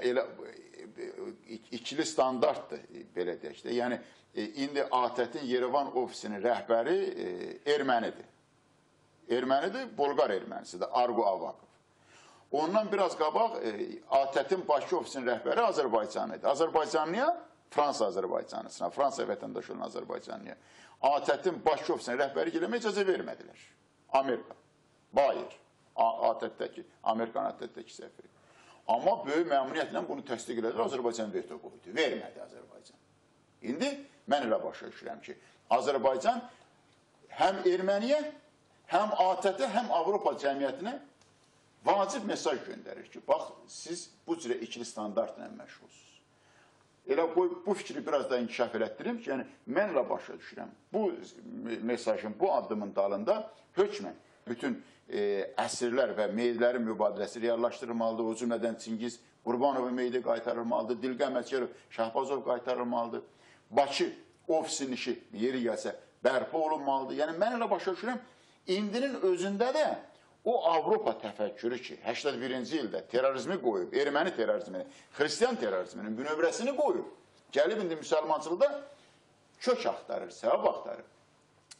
C: elə ikili standartdır belə deyək də. Yəni e, indi ATƏT-in Yerevan ofisinin rəhbəri e, ermənidir. Ermənidir, Bolqar ermənisidir, Argo Avakov. Ondan biraz qabaq e, ATƏT-in Bakı ofisinin rəhbəri Azərbaycan idi. Azərbaycanlıya Fransa Azərbaycanlısına, Fransa vətəndaşı olan Azərbaycanlıya ATƏT-in Bakı ofisinin rəhbəri eləmə icazə vermədilər. Amerika, Bayer, ATƏT-dəki, Amerikan ATƏT-dəki səfiri. Amma böyük məmnuniyyətlə bunu təsdiq elədilər, Azərbaycan veto qoydu. Vermədi Azərbaycan. İndi mən elə başa düşürəm ki, Azərbaycan həm erməniyə, həm ATƏT-ə, həm Avropa cəmiyyətinə vacib mesaj göndərir ki, bax, siz bu cürə ikili standartla məşğulsunuz. Elə qoy bu fikri biraz da inkişaf elətdirim ki, yəni mən elə başa düşürəm. Bu mesajın, bu addımın dalında hökmən bütün e, əsirlər və meyidlərin mübadiləsi reallaşdırılmalıdır. O cümlədən Çingiz Qurbanovun meyidi qaytarılmalıdır. Dilqə Məçərov, Şahbazov qaytarılmalıdır. Bakı ofisinin işi yeri gəlsə bərpa olunmalıdır. Yəni mən elə başa düşürəm, indinin özündə də o Avropa təfəkkürü ki, 81-ci ildə terrorizmi qoyub, erməni terrorizmini, xristiyan terrorizminin bünövrəsini qoyub, gəlib indi müsəlmançılıqda kök axtarır, səbəb axtarır.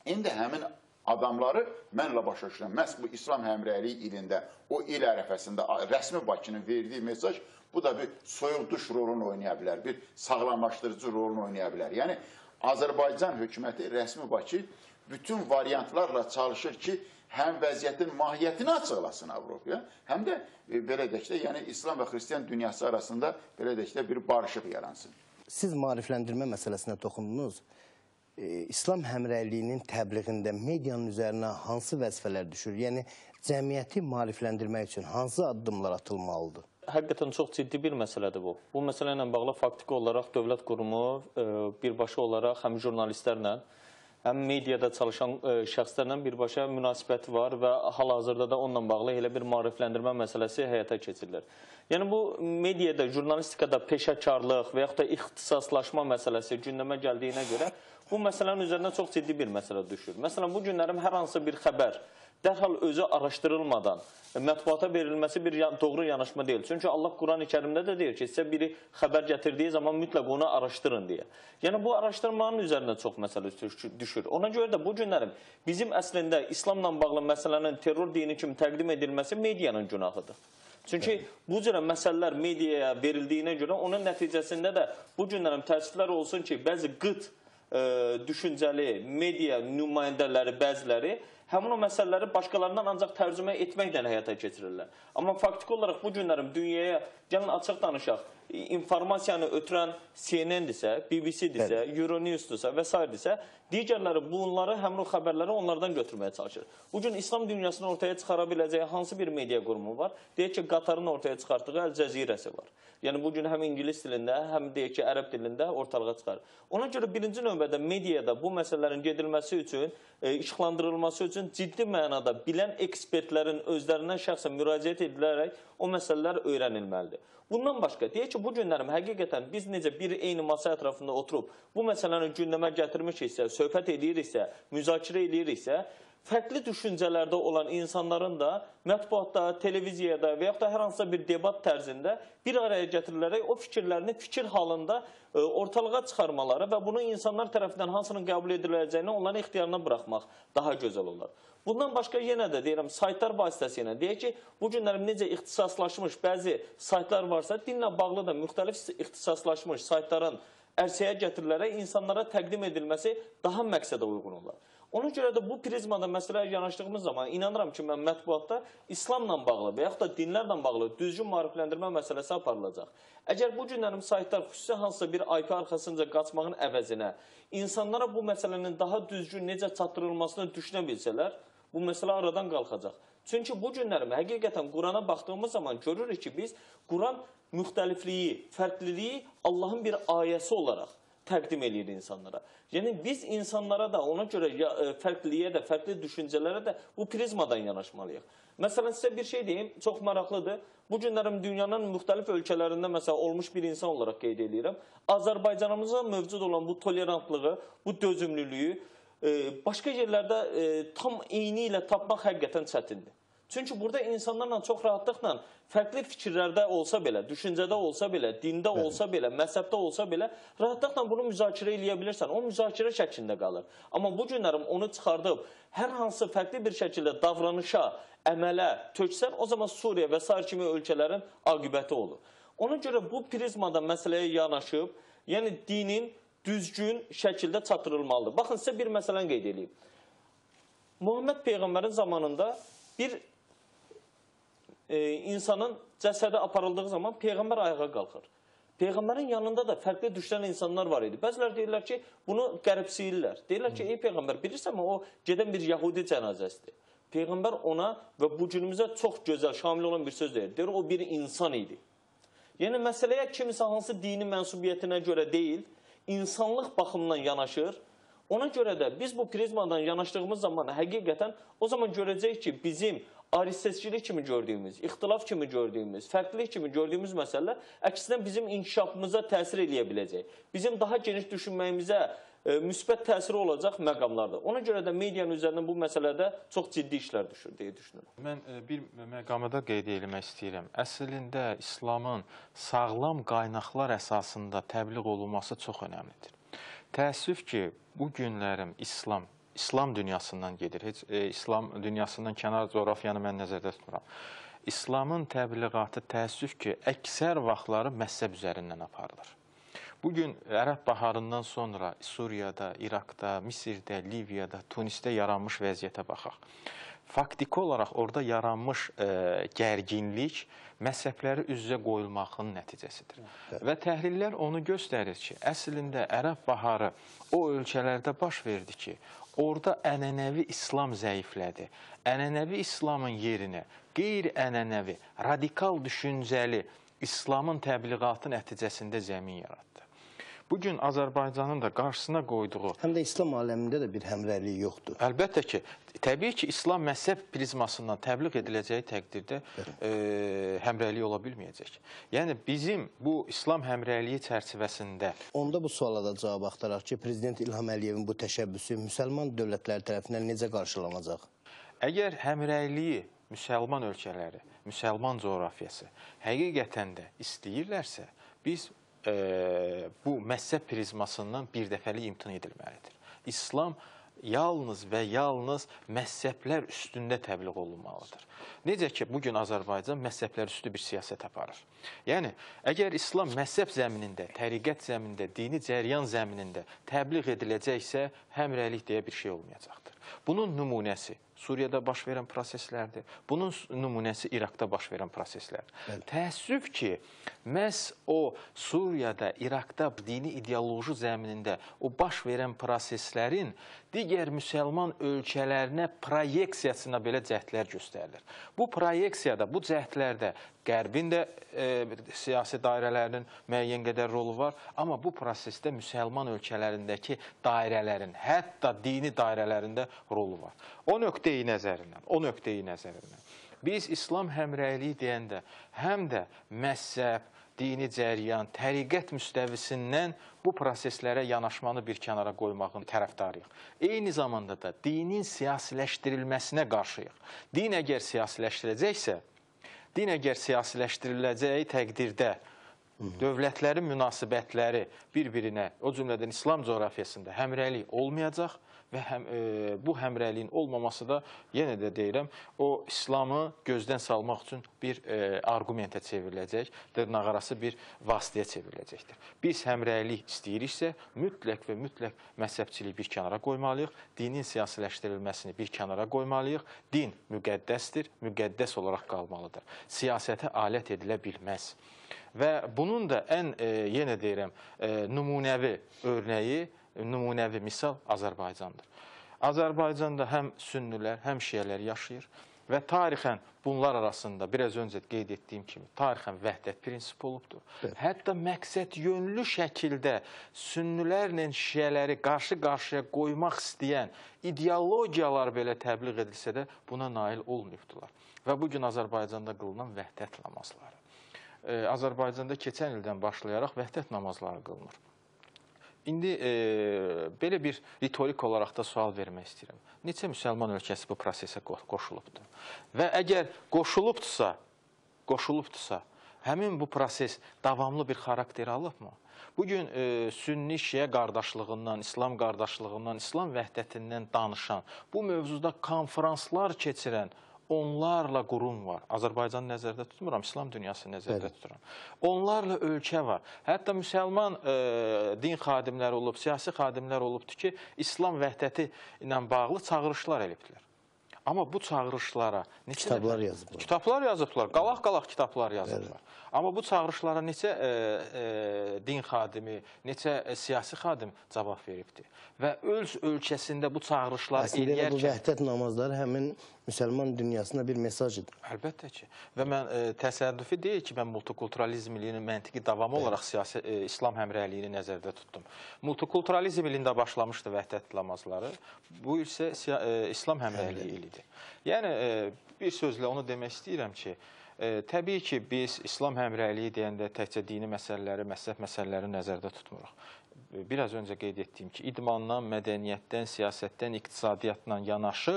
C: İndi həmin adamları mən elə başa düşürəm. Məhz bu İslam həmrəyliyi ilində, o il ərəfəsində rəsmi Bakının verdiyi mesaj bu da bir soyuq duş rolunu oynaya bilər, bir sağlamlaşdırıcı rolunu oynaya bilər. Yəni Azərbaycan hökuməti rəsmi Bakı bütün variantlarla çalışır ki, həm vəziyyətin mahiyyətini açıqlasın Avropaya, həm də e, belə deyək də, yəni İslam və Xristian dünyası arasında belə deyək də bir barışıq yaransın.
A: Siz maarifləndirmə məsələsinə toxundunuz. E, İslam həmrəyliyinin təbliğində medianın üzərinə hansı vəzifələr düşür? Yəni cəmiyyəti maarifləndirmək üçün hansı addımlar atılmalıdır?
D: Həqiqətən çox ciddi bir məsələdir bu. Bu məsələ ilə bağlı faktiki olaraq dövlət qurumu e, birbaşa olaraq həm jurnalistlərlə, həm mediada çalışan ə, şəxslərlə birbaşa münasibəti var və hal-hazırda da onunla bağlı elə bir maarifləndirmə məsələsi həyata keçirilir. Yəni bu mediada, jurnalistikada peşəkarlıq və yaxud da ixtisaslaşma məsələsi gündəmə gəldiyinə görə bu məsələnin üzərinə çox ciddi bir məsələ düşür. Məsələn, bu günlərim hər hansı bir xəbər dərhal özü araşdırılmadan mətbuata verilməsi bir doğru yanaşma deyil. Çünki Allah Quran-ı Kərimdə də deyir ki, sizə biri xəbər gətirdiyi zaman mütləq onu araşdırın deyə. Yəni bu araşdırmanın üzərinə çox məsələ düşür. Ona görə də bu günlərim bizim əslində İslamla bağlı məsələnin terror dini kimi təqdim edilməsi medianın günahıdır. Çünki bu cürə məsələlər mediaya verildiyinə görə onun nəticəsində də bu günlərim təəssüflər olsun ki, bəzi qıt düşüncəli media nümayəndələri, bəziləri həmin o məsələləri başqalarından ancaq tərcümə etməklə həyata keçirirlər. Amma faktiki olaraq bu günlərim dünyaya, gəlin açıq danışaq, informasiyanı ötürən CNN-dirsə, BBC-dirsə, Euronews-dursa və s. digərləri bunları, həmin o xəbərləri onlardan götürməyə çalışır. Bugün İslam dünyasını ortaya çıxara biləcəyi hansı bir media qurumu var? Deyək ki, Qatarın ortaya çıxartdığı Əl Cəzirəsi var. Yəni bugün həm ingilis dilində, həm deyək ki, ərəb dilində ortalığa çıxar. Ona görə birinci növbədə mediada bu məsələlərin gedilməsi üçün, e, işıqlandırılması üçün ciddi mənada bilən ekspertlərin özlərindən şəxsən müraciət edilərək o məsələlər öyrənilməlidir. Bundan başqa, deyək ki, bu günlərim həqiqətən biz necə bir eyni masa ətrafında oturub bu məsələni gündəmə gətirmişiksə, söhbət ediriksə, müzakirə ediriksə, fərqli düşüncələrdə olan insanların da mətbuatda, televiziyada və yaxud da hər hansısa bir debat tərzində bir araya gətirilərək o fikirlərini fikir halında e, ortalığa çıxarmaları və bunu insanlar tərəfindən hansının qəbul ediləcəyini onların ixtiyarına buraxmaq daha gözəl olar. Bundan başqa yenə də deyirəm, saytlar vasitəsilə deyək ki, bu günlərim necə ixtisaslaşmış bəzi saytlar varsa, dinlə bağlı da müxtəlif ixtisaslaşmış saytların ərsəyə gətirilərək insanlara təqdim edilməsi daha məqsədə uyğun olar. Ona görə də bu prizmada məsələyə yanaşdığımız zaman inanıram ki, mən mətbuatda İslamla bağlı və yaxud da dinlərlə bağlı düzgün maarifləndirmə məsələsi aparılacaq. Əgər bu günlərim saytlar xüsusi hansısa bir IP arxasınca qaçmağın əvəzinə insanlara bu məsələnin daha düzgün necə çatdırılmasını düşünə bilsələr, bu məsələ aradan qalxacaq. Çünki bu günlərim həqiqətən Qurana baxdığımız zaman görürük ki, biz Quran müxtəlifliyi, fərqliliyi Allahın bir ayəsi olaraq təqdim eləyir insanlara. Yəni biz insanlara da ona görə ya, e, fərqliliyə də, fərqli düşüncələrə də bu prizmadan yanaşmalıyıq. Məsələn sizə bir şey deyim, çox maraqlıdır. Bu günlərim dünyanın müxtəlif ölkələrində məsəl olmuş bir insan olaraq qeyd edirəm. Azərbaycanımıza mövcud olan bu tolerantlığı, bu dözümlülüyü e, başqa yerlərdə e, tam eyni ilə tapmaq həqiqətən çətindir. Çünki burada insanlarla çox rahatlıqla fərqli fikirlərdə olsa belə, düşüncədə olsa belə, dində olsa belə, məzhəbdə olsa belə rahatlıqla bunu müzakirə eləyə bilirsən. O müzakirə şəklində qalır. Amma bu günlərim onu çıxardıb hər hansı fərqli bir şəkildə davranışa, əmələ töksən, o zaman Suriya və sair kimi ölkələrin aqibəti olur. Ona görə bu prizmada məsələyə yanaşıb, yəni dinin düzgün şəkildə çatdırılmalıdır. Baxın, sizə bir məsələni qeyd edeyim. Muhammed Peyğəmbərin zamanında bir e, insanın cəsədi aparıldığı zaman Peyğəmbər ayağa qalxır. Peyğəmbərin yanında da fərqli düşünən insanlar var idi. Bəzilər deyirlər ki, bunu qəribsiyirlər. Deyirlər ki, ey Peyğəmbər, bilirsənmi o gedən bir Yahudi cənazəsidir. Peyğəmbər ona və bu günümüzə çox gözəl, şamil olan bir söz deyir. Deyir, o bir insan idi. Yəni, məsələyə kimisə hansı dini mənsubiyyətinə görə deyil, insanlıq baxımından yanaşır. Ona görə də biz bu prizmadan yanaşdığımız zaman həqiqətən o zaman görəcəyik ki, bizim ayrı-seçkilik kimi gördüyümüz, ixtilaf kimi gördüyümüz, fərqlilik kimi gördüyümüz məsələlər əksinə bizim inkişafımıza təsir eləyə biləcək. Bizim daha geniş düşünməyimizə e, müsbət təsiri olacaq məqamlardır. Ona görə də medianın üzərindən bu məsələdə çox ciddi işlər düşür deyə düşünürəm.
B: Mən e, bir məqamda qeyd etmək istəyirəm. Əslində İslamın sağlam qaynaqlar əsasında təbliğ olunması çox əhəmiylidir. Təəssüf ki, bu günlərim İslam İslam dünyasından gedir. Heç e, İslam dünyasından kənar coğrafiyanı mən nəzərdə tutmuram. İslamın təbliğatı təəssüf ki, əksər vaxtları məhzəb üzərindən aparılır. Bu gün Ərəb baharından sonra Suriyada, İraqda, Misirdə, Liviyada, Tunisdə yaranmış vəziyyətə baxaq. Faktiki olaraq orada yaranmış e, gərginlik məhzəbləri üz-üzə qoyulmağının nəticəsidir. Evet. Və təhlillər onu göstərir ki, əslində Ərəb baharı o ölkələrdə baş verdi ki, orada ənənəvi İslam zəiflədi. Ənənəvi İslamın yerinə qeyri-ənənəvi, radikal düşüncəli İslamın təbliğatı nəticəsində zəmin yaratdı. Bu gün Azərbaycanın da qarşısına qoyduğu
A: Həm də İslam aləmində də bir həmrəylik yoxdur.
B: Əlbəttə ki, təbii ki, İslam məzhəb prizmasından təbliğ ediləcəyi təqdirdə e, həmrəylik ola bilməyəcək. Yəni bizim bu İslam həmrəyliyi çərçivəsində
A: Onda bu suala da cavab axtaraq ki, Prezident İlham Əliyevin bu təşəbbüsü müsəlman dövlətləri tərəfindən necə qarşılanacaq?
B: əgər həmrəyliyi müsəlman ölkələri, müsəlman coğrafiyası həqiqətən də istəyirlərsə, biz e, bu məhzəb prizmasından bir dəfəlik imtina edilməlidir. İslam yalnız və yalnız məhzəblər üstündə təbliğ olunmalıdır. Necə ki, bugün Azərbaycan məhzəblər üstü bir siyasət aparır. Yəni, əgər İslam məhzəb zəminində, təriqət zəminində, dini cəryan zəminində təbliğ ediləcəksə, həmrəylik deyə bir şey olmayacaqdır. Bunun nümunəsi Suriyada baş verən proseslərdir. Bunun nümunəsi İraqda baş verən proseslərdir. Bəli. Təəssüf ki, məhz o Suriyada, İraqda dini ideoloji zəminində o baş verən proseslərin digər müsəlman ölkələrinə proyeksiyasına belə cəhdlər göstərilir. Bu proyeksiyada, bu cəhdlərdə Qərbin də e, siyasi dairələrinin müəyyən qədər rolu var, amma bu prosesdə müsəlman ölkələrindəki dairələrin, hətta dini dairələrində rolu var. O nöqteyi nəzərindən, o nöqteyi nəzərindən Biz İslam həmrəyliyi deyəndə həm də məzhəb, dini cəryan, təriqət müstəvisindən bu proseslərə yanaşmanı bir kənara qoymağın tərəfdarıyıq. Eyni zamanda da dinin siyasiləşdirilməsinə qarşıyıq. Din əgər siyasiləşdirəcəksə, din əgər siyasiləşdiriləcəyi təqdirdə dövlətlərin münasibətləri bir-birinə, o cümlədən İslam coğrafiyasında həmrəylik olmayacaq və həm, e, bu həmrəyliyin olmaması da yenə də deyirəm, o İslamı gözdən salmaq üçün bir e, arqumentə çevriləcək, dırnaqarası bir vasitəyə çevriləcəkdir. Biz həmrəylik istəyiriksə, mütləq və mütləq məzhəbçiliyi bir kənara qoymalıyıq, dinin siyasiləşdirilməsini bir kənara qoymalıyıq. Din müqəddəsdir, müqəddəs olaraq qalmalıdır. Siyasətə alət edilə bilməz. Və bunun da ən e, yenə deyirəm, e, nümunəvi örnəyi, nümunəvi misal Azərbaycandır. Azərbaycanda həm sünnilər, həm şiələr yaşayır və tarixən bunlar arasında biraz öncə qeyd etdiyim kimi tarixən vəhdət prinsipi olubdur. Evet. Hətta məqsəd yönlü şəkildə sünnilərlə şiələri qarşı-qarşıya qoymaq istəyən ideologiyalar belə təbliğ edilsə də buna nail olmayıbdılar. Və bu gün Azərbaycanda qılınan vəhdət namazları. Azərbaycanda keçən ildən başlayaraq vəhdət namazları qılınır. İndi e, belə bir ritorik olaraq da sual vermək istəyirəm. Neçə müsəlman ölkəsi bu prosesə qoşulubdur? Və əgər qoşulubdursa, qoşulubdursa, həmin bu proses davamlı bir xarakter alıbmı? Bu gün e, sünni şiə qardaşlığından, İslam qardaşlığından, İslam vəhdətindən danışan, bu mövzuda konfranslar keçirən onlarla qurum var. Azərbaycanı nəzərdə tutmuram, İslam dünyasını nəzərdə Bəli. tuturam. Onlarla ölkə var. Hətta müsəlman e, din xadimləri olub, siyasi xadimlər olubdur ki, İslam vəhdəti ilə bağlı çağırışlar elibdilər. Amma bu çağırışlara neçə
A: kitablar
B: dəfə,
A: yazıblar.
B: Kitablar yazıblar, qalaq-qalaq kitablar yazıblar. Evet. Amma bu çağırışlara neçə e, e, din xadimi, neçə e, siyasi xadim cavab veribdi. Və öz ölkəsində bu çağırışlar
A: Əslində eləyərkən... bu vəhdət namazları həmin müsəlman dünyasına bir mesajdır.
B: Əlbəttə ki. Və mən e, təsəddüfi deyil ki, mən multikulturalizm ilinin məntiqi davamı evet. olaraq siyasi e, İslam həmrəyliyini nəzərdə tutdum. Multikulturalizm ilində başlamışdı vəhdət namazları. Bu isə e, İslam həmrəyliyi ilidir. Yəni e, bir sözlə onu demək istəyirəm ki, E, təbii ki, biz İslam həmrəyliyi deyəndə təkcə dini məsələləri, məzhəb məsələləri nəzərdə tutmuruq. E, biraz öncə qeyd etdiyim ki, idmandan, mədəniyyətdən, siyasətdən, iqtisadiyyatla yanaşı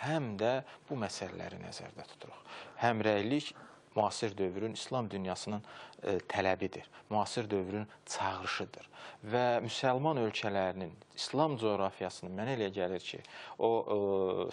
B: həm də bu məsələləri nəzərdə tuturuq. Həmrəylik müasir dövrün İslam dünyasının e, tələbidir. Müasir dövrün çağırışıdır. Və müsəlman ölkələrinin İslam coğrafiyasının mənə elə gəlir ki, o e,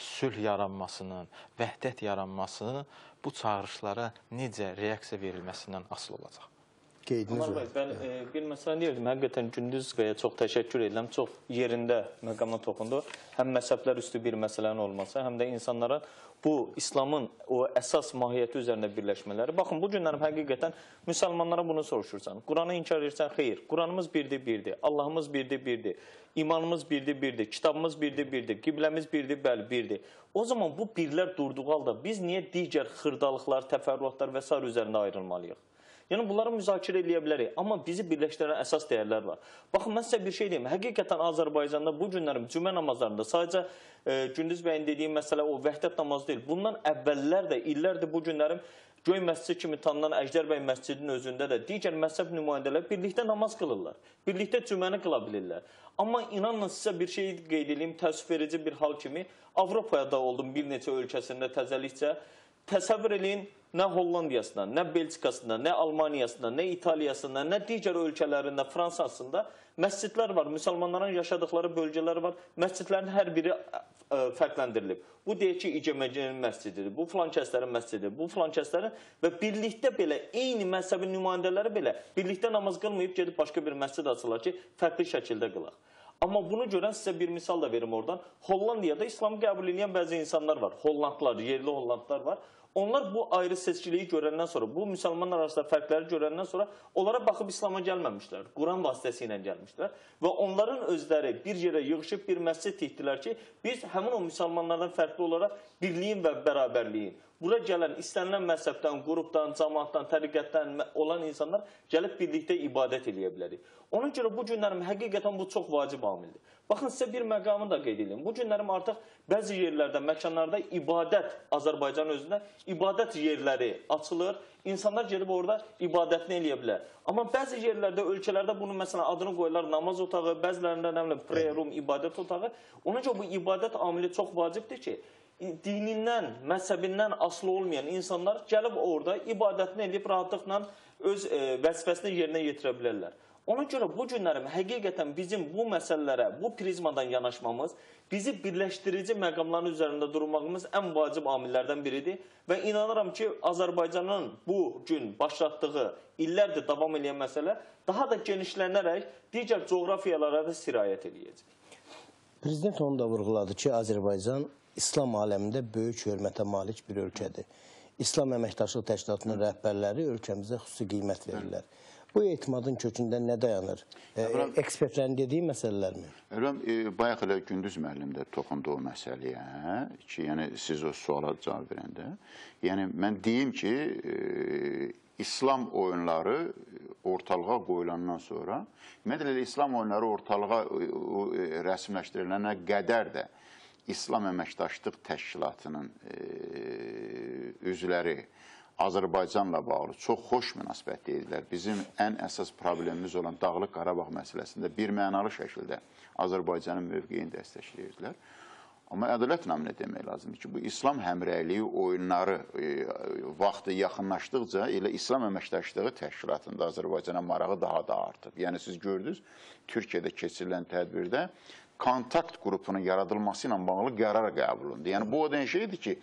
B: sülh yaranmasının, vəhdət yaranmasını bu çağırışlara necə reaksiya verilməsindən asılı olacaq
A: qeydiniz
D: var. Bəy, mən e, bir məsələni deyirdim. Həqiqətən Gündüz bəyə çox təşəkkür edirəm. Çox yerində məqama toxundu. Həm məzhəblər üstü bir məsələnin olması, həm də insanlara bu İslamın o əsas mahiyyəti üzərində birləşmələri. Baxın, bu günlərim həqiqətən müsəlmanlara bunu soruşursan. Quranı inkar edirsən, xeyr. Quranımız birdir, birdir. Allahımız birdir, birdir. İmanımız birdir, birdir. Kitabımız birdir, birdir. Qibləmiz birdir, bəli, birdir. O zaman bu birlər durduğu halda biz niyə digər xırdalıqlar, təfərrüatlar və s. üzərində ayrılmalıyıq? Yəni bunları müzakirə edə bilərik, amma bizi birləşdirən əsas dəyərlər var. Baxın, mən sizə bir şey deyim. Həqiqətən Azərbaycanda bu günlərim cümə namazlarında sadəcə e, Gündüz bəyin dediyi məsələ o vəhdət namazı deyil. Bundan əvvəllər də, illərdir bu günlərim Göy məscid kimi tanınan Əjdər bəy məscidinin özündə də digər məzhəb nümayəndələri birlikdə namaz qılırlar. Birlikdə cüməni qıla bilirlər. Amma inanın sizə bir şey qeyd edeyim, təəssüf verici bir hal kimi Avropada da oldum bir neçə ölkəsində təzəlikcə. Təsəvvür eləyin, nə Hollandiyasından, nə Belçikasından, nə Almaniyasından, nə İtaliyasından, nə digər ölkələrində, Fransasında məscidlər var, müsəlmanların yaşadıkları bölgələr var. Məscidlərin hər biri ə, fərqləndirilib. Bu deyək ki, İcəməcənin məscididir, bu filan kəslərin məscididir, bu filan kəslərin və birlikdə belə eyni məzhəbin nümayəndələri belə birlikdə namaz qılmayıb gedib başqa bir məscid açırlar ki, fərqli şəkildə qılaq. Amma bunu görən sizə bir misal da verim oradan. Hollandiyada İslamı qəbul edən bəzi insanlar var. Hollandlar, yerli Hollandlar var. Onlar bu ayrı seçkiliyi görəndən sonra, bu müsəlmanlar arasında fərqləri görəndən sonra onlara baxıb İslama gəlməmişlər. Quran vasitəsilə gəlmişlər və onların özləri bir yerə yığışıb bir məscid tikdilər ki, biz həmin o müsəlmanlardan fərqli olaraq birliyin və bərabərliyin, bura gələn istənilən məzhəbdən, qrupdan, cəmaatdan, təriqətdən olan insanlar gəlib birlikdə ibadət eləyə bilərik. Ona görə bu günlərim həqiqətən bu çox vacib amildir. Baxın sizə bir məqamı da qeyd edeyim. Bu günlərim artıq bəzi yerlərdə, məkanlarda ibadət Azərbaycan özündə ibadət yerləri açılır. İnsanlar gedib orada ibadətini eləyə bilər. Amma bəzi yerlərdə, ölkələrdə bunun məsələn adını qoyurlar namaz otağı, bəzilərində nə bilim prayer room, ibadət otağı. Ona görə bu ibadət amili çox vacibdir ki, dinindən, məzhəbindən asılı olmayan insanlar gəlib orada ibadətini edib rahatlıqla öz e, vəzifəsini yerinə yetirə bilərlər. Ona görə bu günlərim həqiqətən bizim bu məsələlərə, bu prizmadan yanaşmamız, bizi birləşdirici məqamların üzərində durmağımız ən vacib amillərdən biridir və inanıram ki, Azərbaycanın bu gün başlatdığı illərdir davam edən məsələ daha da genişlənərək digər coğrafiyalara da sirayət edəcək.
A: Prezident onu da vurğuladı ki, Azərbaycan İslam aləmində böyük hörmətə malik bir ölkədir. İslam Əməkdaşlıq Təşkilatının rəhbərləri ölkəmizə xüsusi qiymət verirlər. Bu etimadın kökündə nə dayanır? E, ekspertlərin dediyi məsələlərmi?
C: Hürrəm, e, bayaq elə Gündüz müəllim də toxundu o məsələyə ki, yəni siz o suala cavab verəndə, yəni mən deyim ki, e, İslam oyunları ortalığa qoyulandan sonra, ümumiyyətlə İslam oyunları ortalığa e, e, rəsmiləşdirilənə qədər də İslam Əməkdaşlıq Təşkilatının e, üzvləri Azərbaycanla bağlı çox xoş münasibət deyirlər. Bizim ən əsas problemimiz olan Dağlıq Qarabağ məsələsində bir mənalı şəkildə Azərbaycanın mövqeyini dəstəkləyirdilər. Amma ədalət naminə demək lazımdır ki, bu İslam həmrəyliyi oyunları e, vaxtı yaxınlaşdıqca elə İslam əməkdaşlığı təşkilatında Azərbaycana marağı daha da artıb. Yəni siz gördünüz, Türkiyədə keçirilən tədbirdə kontakt qrupunun yaradılması ilə bağlı qərar qəbul olundu. Yəni bu o deyə şeydir ki,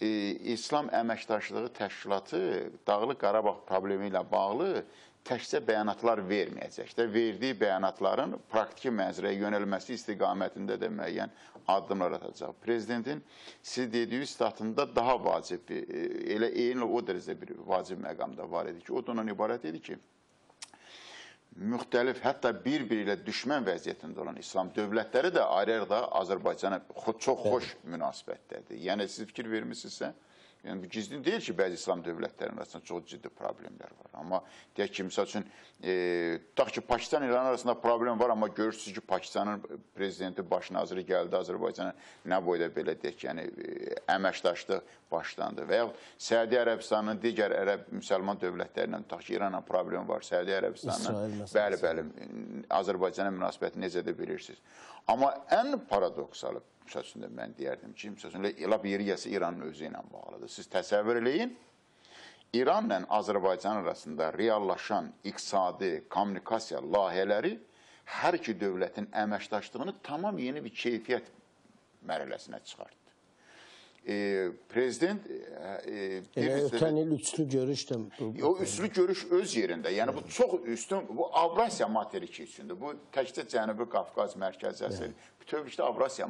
C: e, İslam Əməkdaşlığı Təşkilatı Dağlıq Qarabağ problemi ilə bağlı təkcə bəyanatlar verməyəcək də, verdiyi bəyanatların praktiki mənzərəyə yönəlməsi istiqamətində də müəyyən addımlar atacaq. Prezidentin siz dediyi statında daha vacib, e, elə eyni o dərəcədə bir vacib məqam da var idi ki, o da ondan ibarət idi ki, müxtəlif, hətta bir-biri ilə düşmən vəziyyətində olan İslam dövlətləri də ayrı-ayrı da Azərbaycana çox xoş münasibətdədir. Yəni siz fikir vermisinizsə, yəni gizli deyil ki, bəzi İslam dövlətlərinin arasında çox ciddi problemlər var. Amma deyək ki, məsəl üçün, e, tutaq ki, Pakistan İran arasında problem var, amma görürsünüz ki, Pakistanın prezidenti, baş naziri gəldi Azərbaycana, nə boyda belə deyək ki, yəni e, əməkdaşlıq başlandı və yaxud Səudi Ərəbistanın digər ərəb müsəlman dövlətlərindən tutaq ki, İranla problem var. Səudi Ərəbistanla bəli, bəli, Azərbaycana münasibəti necədir bilirsiniz. Amma ən paradoksalı məsəl üçün də mən deyərdim ki, məsəl üçün elə bir yeri gəlsə İranın özü ilə bağlıdır. Siz təsəvvür eləyin. İranla Azərbaycan arasında reallaşan iqtisadi kommunikasiya layihələri hər iki dövlətin əməkdaşlığını tamam yeni bir keyfiyyət mərhələsinə çıxartdı. E, prezident e, e,
A: Elə ötən il üçlü görüş də
C: O üslü görüş öz yerində. Yəni bu çox üstün, bu Avrasiya materiki üçündür. Bu təkcə Cənubi Qafqaz, Mərkəzi Asiya, bütövlükdə Avrasiya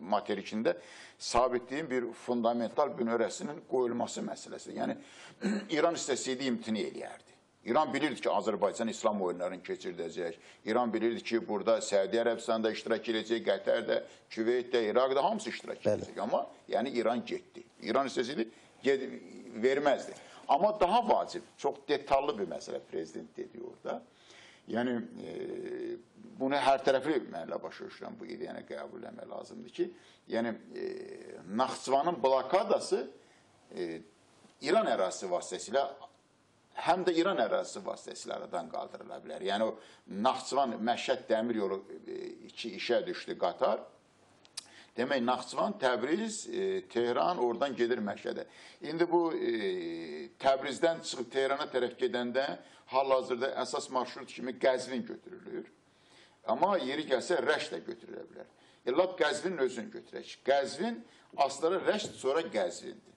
C: materikində sabitliyin bir fundamental bünövrəsinin qoyulması məsələsidir. Yəni İran istəsəydi imtina eləyərdi. İran bilirdi ki, Azərbaycan İslam oyunlarını keçirdəcək. İran bilirdi ki, burada Səudi Ərəbistanda iştirak edəcək, Qətərdə, Küveytdə, İraqda hamısı iştirak
A: Bəli.
C: edəcək. Amma yəni İran getdi. İran istəsəydi ged verməzdi. Amma daha vacib, çox detallı bir məsələ prezident dedi orada. Yəni e, bunu hər tərəfli mənlə başa düşürəm bu ideyəni qəbul etmək lazımdır ki, yəni e, Naxçıvanın blokadası e, İran ərazisi vasitəsilə həm də İran ərazisi vasitəsilə aradan qaldırıla bilər. Yəni o Naxçıvan Məşhəd dəmir yolu e, iki işə düşdü qatar. Demək Naxçıvan, Təbriz, e, Tehran oradan gedir Məşhədə. İndi bu e, Təbrizdən çıxıb Tehrana tərəf gedəndə hal-hazırda əsas marşrut kimi Qəzvin götürülür. Amma yeri gəlsə Rəş də götürülə bilər. E, lap Qəzvinin özünü götürək. Qəzvin asları Rəşd, sonra Qəzvindir.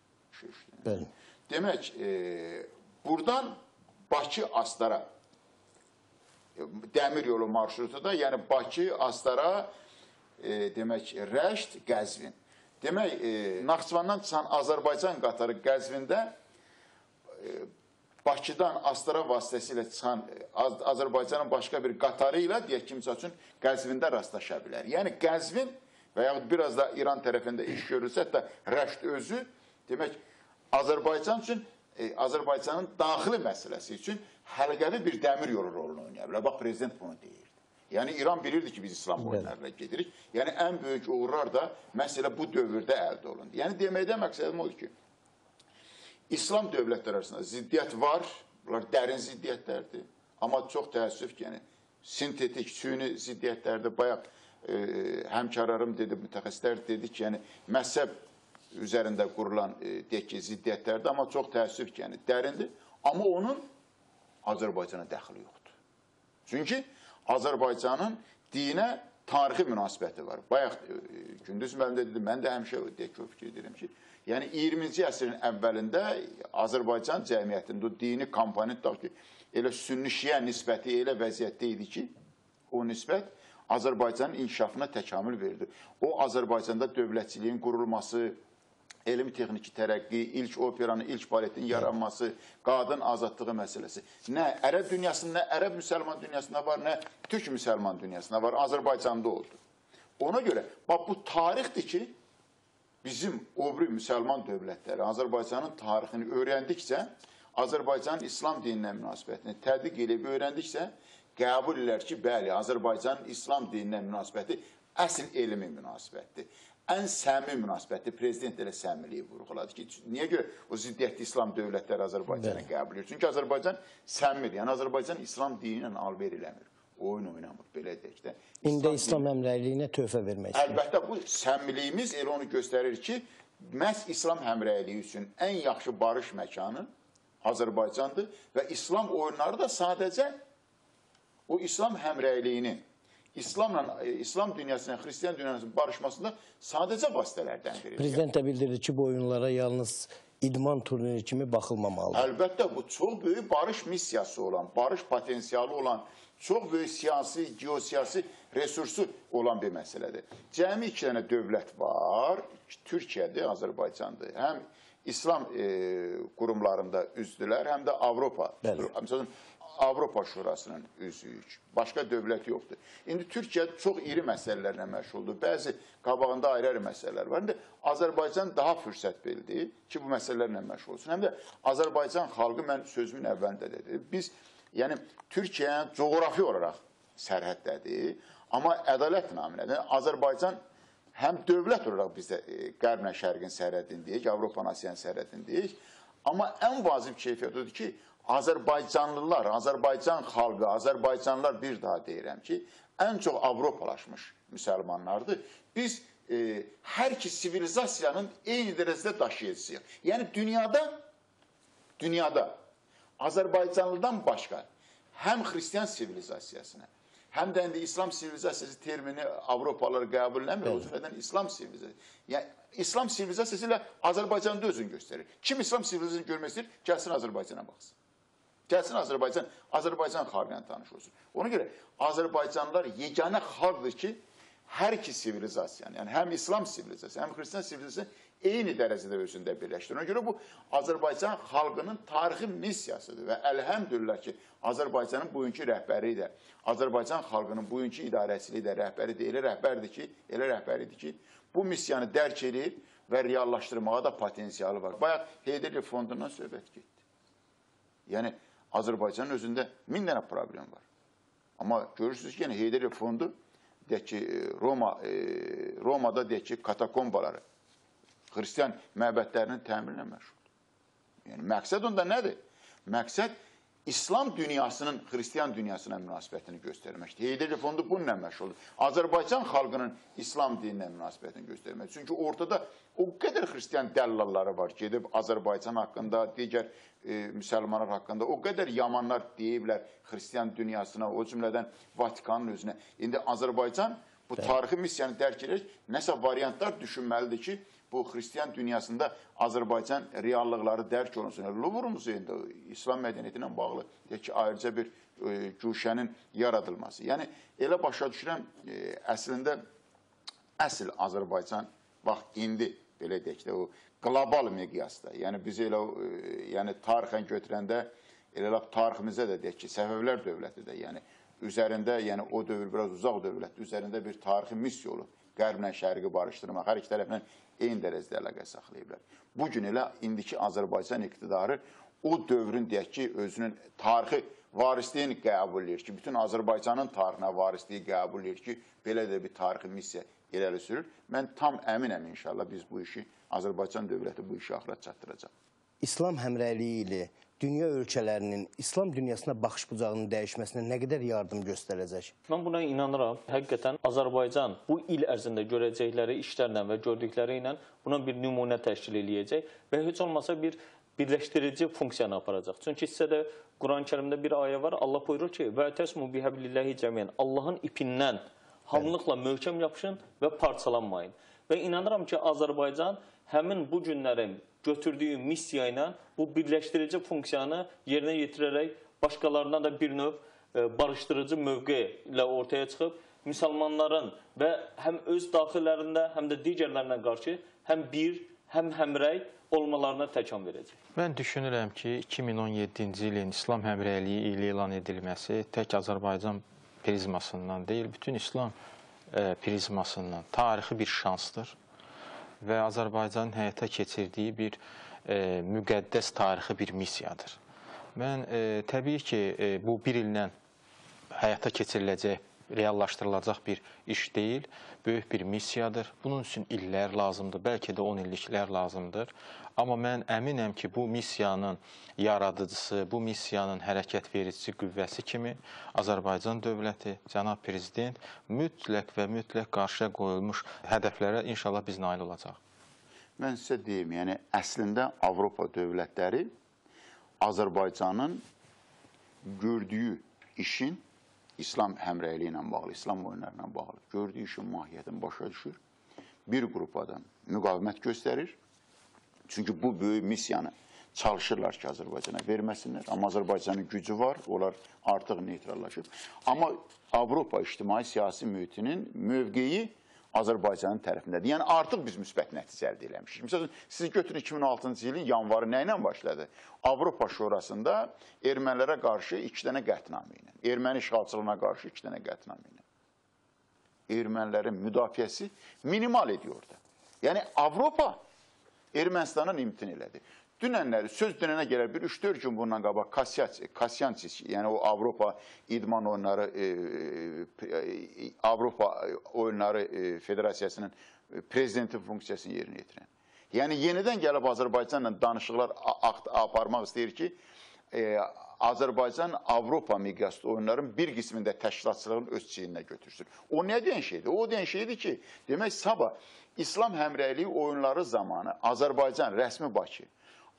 A: Bəli.
C: Demək, e, buradan Bakı Astara e, dəmir yolu marşrutu da, yəni Bakı Astara e, demək Rəşd, Qəzvin. Demək, e, Naxçıvandan çıxan Azərbaycan qatarı Qəzvində e, Bakıdan Astara vasitəsilə çıxan Az Azərbaycanın başqa bir qatarı ilə deyək ki, məsəl üçün Qəzvində rastlaşa bilər. Yəni Qəzvin və yaxud biraz da İran tərəfində iş görülsə, hətta Rəşd özü demək Azərbaycan üçün e, Azərbaycanın daxili məsələsi üçün həlqəvi bir dəmir yolu rolunu oynaya bilər. Bax prezident bunu deyirdi. Yəni İran bilirdi ki, biz İslam oyunlarına gedirik. Yəni ən böyük uğurlar da məsələ bu dövrdə əldə olundu. Yəni deməkdə məqsədim odur ki, İslam dövlətləri arasında ziddiyyət var. Bunlar dərin ziddiyyətlərdir. Amma çox təəssüf ki, yəni sintetik, süni ziddiyyətlərdir. Bayaq e, həmkarlarım dedi, mütəxəssislər dedi ki, yəni məzhəb üzərində qurulan e, deyək ki, ziddiyyətlərdir, amma çox təəssüf ki, yəni dərindir. Amma onun Azərbaycana dəxli yoxdur. Çünki Azərbaycanın dinə tarixi münasibəti var. Bayaq e, Gündüz müəllim də dedi, mən də həmişə fikir edirəm ki, yəni 20-ci əsrin əvvəlində Azərbaycan cəmiyyətində o dini komponent da ki, elə sünni-şiə nisbəti elə vəziyyətdə idi ki, o nisbət Azərbaycanın inkişafına təkamül verdi. O Azərbaycanda dövlətçiliyin qurulması, elm texniki tərəqqi, ilk operanın, ilk baletin yaranması, qadın azadlığı məsələsi. Nə ərəb dünyasında, nə ərəb müsəlman dünyasında var, nə türk müsəlman dünyasında var, Azərbaycanda oldu. Ona görə, bax bu tarixdir ki, bizim obri müsəlman dövlətləri Azərbaycanın tarixini öyrəndikcə, Azərbaycanın İslam dininə münasibətini tədqiq edib öyrəndikcə, qəbul edilər ki, bəli, Azərbaycanın İslam dininə münasibəti əsl elmi münasibətdir. Ən səmimi münasibətdir. Prezident elə səmimiliyi vurğuladı ki, niyə görə o ziddiyyətli İslam dövlətləri Azərbaycanı qəbul edir? Çünki Azərbaycan səmimidir. Yəni Azərbaycan İslam dini ilə alver eləmir. Oyun oynamır, belə deyək də.
A: İndi İslam həmrəyliyinə töhfə vermək istəyir.
C: Əlbəttə bu səmimiliyimiz elə onu göstərir ki, məhz İslam həmrəyliyi üçün ən yaxşı barış məkanı Azərbaycandır və İslam oyunları da sadəcə o İslam həmrəyliyinin İslamla İslam dünyasının, Xristian dünyasının barışmasında sadəcə vasitələrdən biridir.
A: Prezident də bildirdi ki, bu oyunlara yalnız idman turniri kimi baxılmamalıdır.
C: Əlbəttə bu çox böyük barış missiyası olan, barış potensialı olan, çox böyük siyasi, geosiyasi resursu olan bir məsələdir. Cəmi iki dənə dövlət var. Türkiyədir, Azərbaycandır. Həm İslam e, qurumlarında üzdülər, həm də Avropa.
A: Bəli.
C: Məsələn, Avropa Şurasının üzvüyük. Başqa dövlət yoxdur. İndi Türkiyə çox iri məsələlərlə məşğuldur. Bəzi qabağında ayrı-ayrı məsələlər var. İndi Azərbaycan daha fürsət bildi ki, bu məsələlərlə məşğul olsun. Həm də Azərbaycan xalqı mən sözümün əvvəlində dedim. Biz yəni Türkiyə coğrafi olaraq sərhəddədir, amma ədalət naminədir. Azərbaycan həm dövlət olaraq biz də e, Qərblə Şərqin sərhədindəyik, Avropa Asiyanın sərhədindəyik. Amma ən vacib keyfiyyət odur ki, Azərbaycanlılar, Azərbaycan xalqı, Azərbaycanlılar bir daha deyirəm ki, ən çox Avropalaşmış müsəlmanlardır. Biz e, hər iki sivilizasiyanın eyni dərəcədə daşıyıcısıyıq. Yəni dünyada dünyada Azərbaycanlıdan başqa həm xristian sivilizasiyasına, həm də indi İslam sivilizasiyası termini Avropalılar qəbul eləmir, o cümlədən İslam sivilizasiyası. Yəni İslam sivilizasiyası ilə Azərbaycanda özünü göstərir. Kim İslam sivilizasiyasını görmək istəyir, gəlsin Azərbaycana baxsın. Gəlsin Azərbaycan, Azərbaycan xalqı ilə tanış olsun. Ona görə Azərbaycanlılar yeganə xalqdır ki, hər iki sivilizasiyanı, yəni həm İslam sivilizasiyası, həm Xristian sivilizasiyası eyni dərəcədə özündə birləşdirir. Ona görə bu Azərbaycan xalqının tarixi missiyasıdır və əlhəmdülillah ki, Azərbaycanın bugünkü rəhbəri də, Azərbaycan xalqının bugünkü idarəçiliyi də rəhbəri də elə rəhbərdir ki, elə rəhbəridir ki, bu missiyanı dərk edib və reallaşdırmağa da potensialı var. Bayaq Heydərli fondundan söhbət getdi. Yəni Azərbaycanın özündə min dənə problem var. Amma görürsünüz ki, yəni Heydərli fondu deyək ki, Roma e, Romada deyək ki, katakombaları xristian məbədlərinin təmirinə məşğuldur. Yəni məqsəd onda nədir? Məqsəd İslam dünyasının xristian dünyasına münasibətini göstərməkdir. Heydərli fondu bununla məşğuldur. Azərbaycan xalqının İslam dininə münasibətini göstərmək. Çünki ortada o qədər xristian dəllalları var, gedib Azərbaycan haqqında, digər e, müsəlmanlar haqqında o qədər yamanlar deyiblər xristian dünyasına, o cümlədən Vatikanın özünə. İndi Azərbaycan bu tarixi missiyanı dərk edərək nəsə variantlar düşünməlidir ki, bu xristian dünyasında Azərbaycan reallıqları dərk olunsun. Luvr muzeyində İslam mədəniyyəti ilə bağlı deyək ki, ayrıca bir e, güşənin yaradılması. Yəni elə başa düşürəm, e, əslində əsl Azərbaycan bax indi belə deyək də o qlobal miqyasda. Yəni biz elə e, yəni tarixən götürəndə elə lap tariximizdə də deyək ki, Səfəvilər dövləti də, yəni üzərində, yəni o dövr biraz uzaq dövlətdir, üzərində bir tarixi missiya olub. Qərblə şərqi barışdırmaq, hər iki tərəfdən eyni dərəcədə əlaqə saxlayıblar. Bu gün elə indiki Azərbaycan iqtidarı o dövrün deyək ki, özünün tarixi varisliyini qəbul edir ki, bütün Azərbaycanın tarixinə varisliyi qəbul edir ki, belə də bir tarixi missiya irəli sürür. Mən tam əminəm inşallah biz bu işi Azərbaycan dövləti bu işi axıra çatdıracaq.
A: İslam həmrəyliyi ilə dünya ölkələrinin İslam dünyasına baxış bucağının dəyişməsinə nə qədər yardım göstərəcək?
D: Mən buna inanıram. Həqiqətən Azərbaycan bu il ərzində görəcəkləri işlərlə və gördükləri ilə buna bir nümunə təşkil eləyəcək və heç olmasa bir birləşdirici funksiyanı aparacaq. Çünki hissədə Quran-Kərimdə bir ayə var. Allah buyurur ki: "Və təsmu bihablillahi cəmiyan." Allahın ipindən hamılıqla möhkəm yapışın və parçalanmayın. Və inanıram ki, Azərbaycan həmin bu günlərin götürdüyü missiya ilə bu birləşdirici funksiyanı yerinə yetirərək başqalarına da bir növ e, barışdırıcı mövqe ilə ortaya çıxıb müsəlmanların və həm öz daxillərində, həm də digərlərinə qarşı həm bir, həm həmrəy olmalarına təkan verəcək.
B: Mən düşünürəm ki, 2017-ci ilin İslam həmrəyliyi ili elan edilməsi tək Azərbaycan prizmasından deyil, bütün İslam e, prizmasından tarixi bir şansdır və Azərbaycanın həyata keçirdiyi bir e, müqəddəs tarixi bir missiyadır. Mən e, təbii ki, e, bu bir illə həyata keçiriləcək, reallaşdırılacaq bir iş deyil, böyük bir missiyadır. Bunun üçün illər lazımdır, bəlkə də 10 illiklər lazımdır. Amma mən əminəm ki, bu missiyanın yaradıcısı, bu missiyanın hərəkət vericisi qüvvəsi kimi Azərbaycan dövləti, cənab prezident mütləq və mütləq qarşıya qoyulmuş hədəflərə inşallah biz nail olacaq.
C: Mən sizə deyim, yəni əslində Avropa dövlətləri Azərbaycanın gördüyü işin İslam həmrəyliyi ilə bağlı, İslam oyunları ilə bağlı gördüyü işin mahiyyətini başa düşür. Bir qrup adam müqavimət göstərir. Çünki bu böyük missiyanı çalışırlar ki, Azərbaycana verməsinlər. Amma Azərbaycanın gücü var, onlar artıq neytrallaşıb. Amma Avropa ictimai siyasi mühitinin mövqeyi Azərbaycanın tərəfindədir. Yəni artıq biz müsbət nəticə əldə eləmişik. Məsələn, siz götürün 2006-cı ilin yanvarı nə ilə başladı? Avropa Şurasında ermənilərə qarşı 2 dənə qətnamə ilə, erməni işğalçılığına qarşı 2 dənə qətnamə ilə. Ermənilərin müdafiəsi minimal idi orada. Yəni Avropa Ermənistanın imtin elədi. Dünənləri söz dünənə gələr bir 3-4 gün bundan qabaq Kasyançis, yəni o Avropa idman oyunları e, e, Avropa oyunları e, Federasiyasının prezidenti funksiyasını yerinə yetirən. Yəni yenidən gəlib Azərbaycanla danışıqlar aparmaq istəyir ki, e, Azərbaycan Avropa miqyaslı oyunların bir qismində təşkilatçılığın öz çiyninə götürsün. O nə deyən şeydir? O deyən şeydir ki, demək sabah İslam həmrəyliyi oyunları zamanı Azərbaycan rəsmi Bakı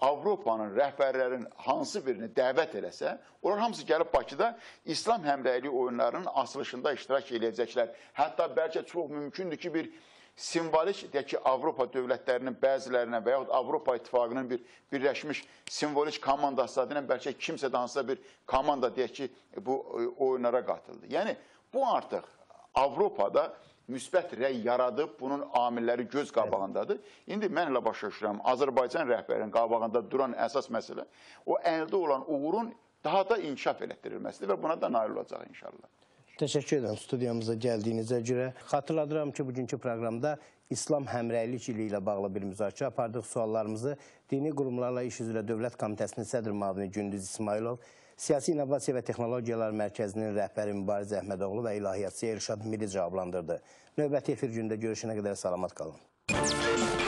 C: Avropanın rəhbərlərin hansı birini dəvət eləsə, onlar hamısı gəlib Bakıda İslam həmrəyliyi oyunlarının açılışında iştirak edəcəklər. Hətta bəlkə çox mümkündür ki, bir simvolik deyək ki, Avropa dövlətlərinin bəzilərinə və yaxud Avropa İttifaqının bir birləşmiş simvolik komandası adına bəlkə kimsə də hansısa bir komanda deyək ki, bu e, oyunlara qatıldı. Yəni bu artıq Avropada müsbət rəy yaradıb, bunun amilləri göz qabağındadır. İndi mən elə başa düşürəm, Azərbaycan rəhbərinin qabağında duran əsas məsələ o əldə olan uğurun daha da inkişaf elətdirilməsidir və buna da nail olacaq inşallah.
A: Təşəkkür edirəm studiyamıza gəldiyinizə görə. Xatırladıram ki, bugünkü proqramda İslam həmrəylik ili ilə bağlı bir müzakirə apardıq. Suallarımızı Dini Qurumlarla İş üzrə Dövlət Komitəsinin sədr müavini Gündüz İsmailov, Siyasi İnnovasiya və Texnologiyalar Mərkəzinin rəhbəri Mübariz Əhmədoğlu və ilahiyyatçı Elşad Miri cavablandırdı. Növbəti efir gündə görüşənə qədər salamat qalın.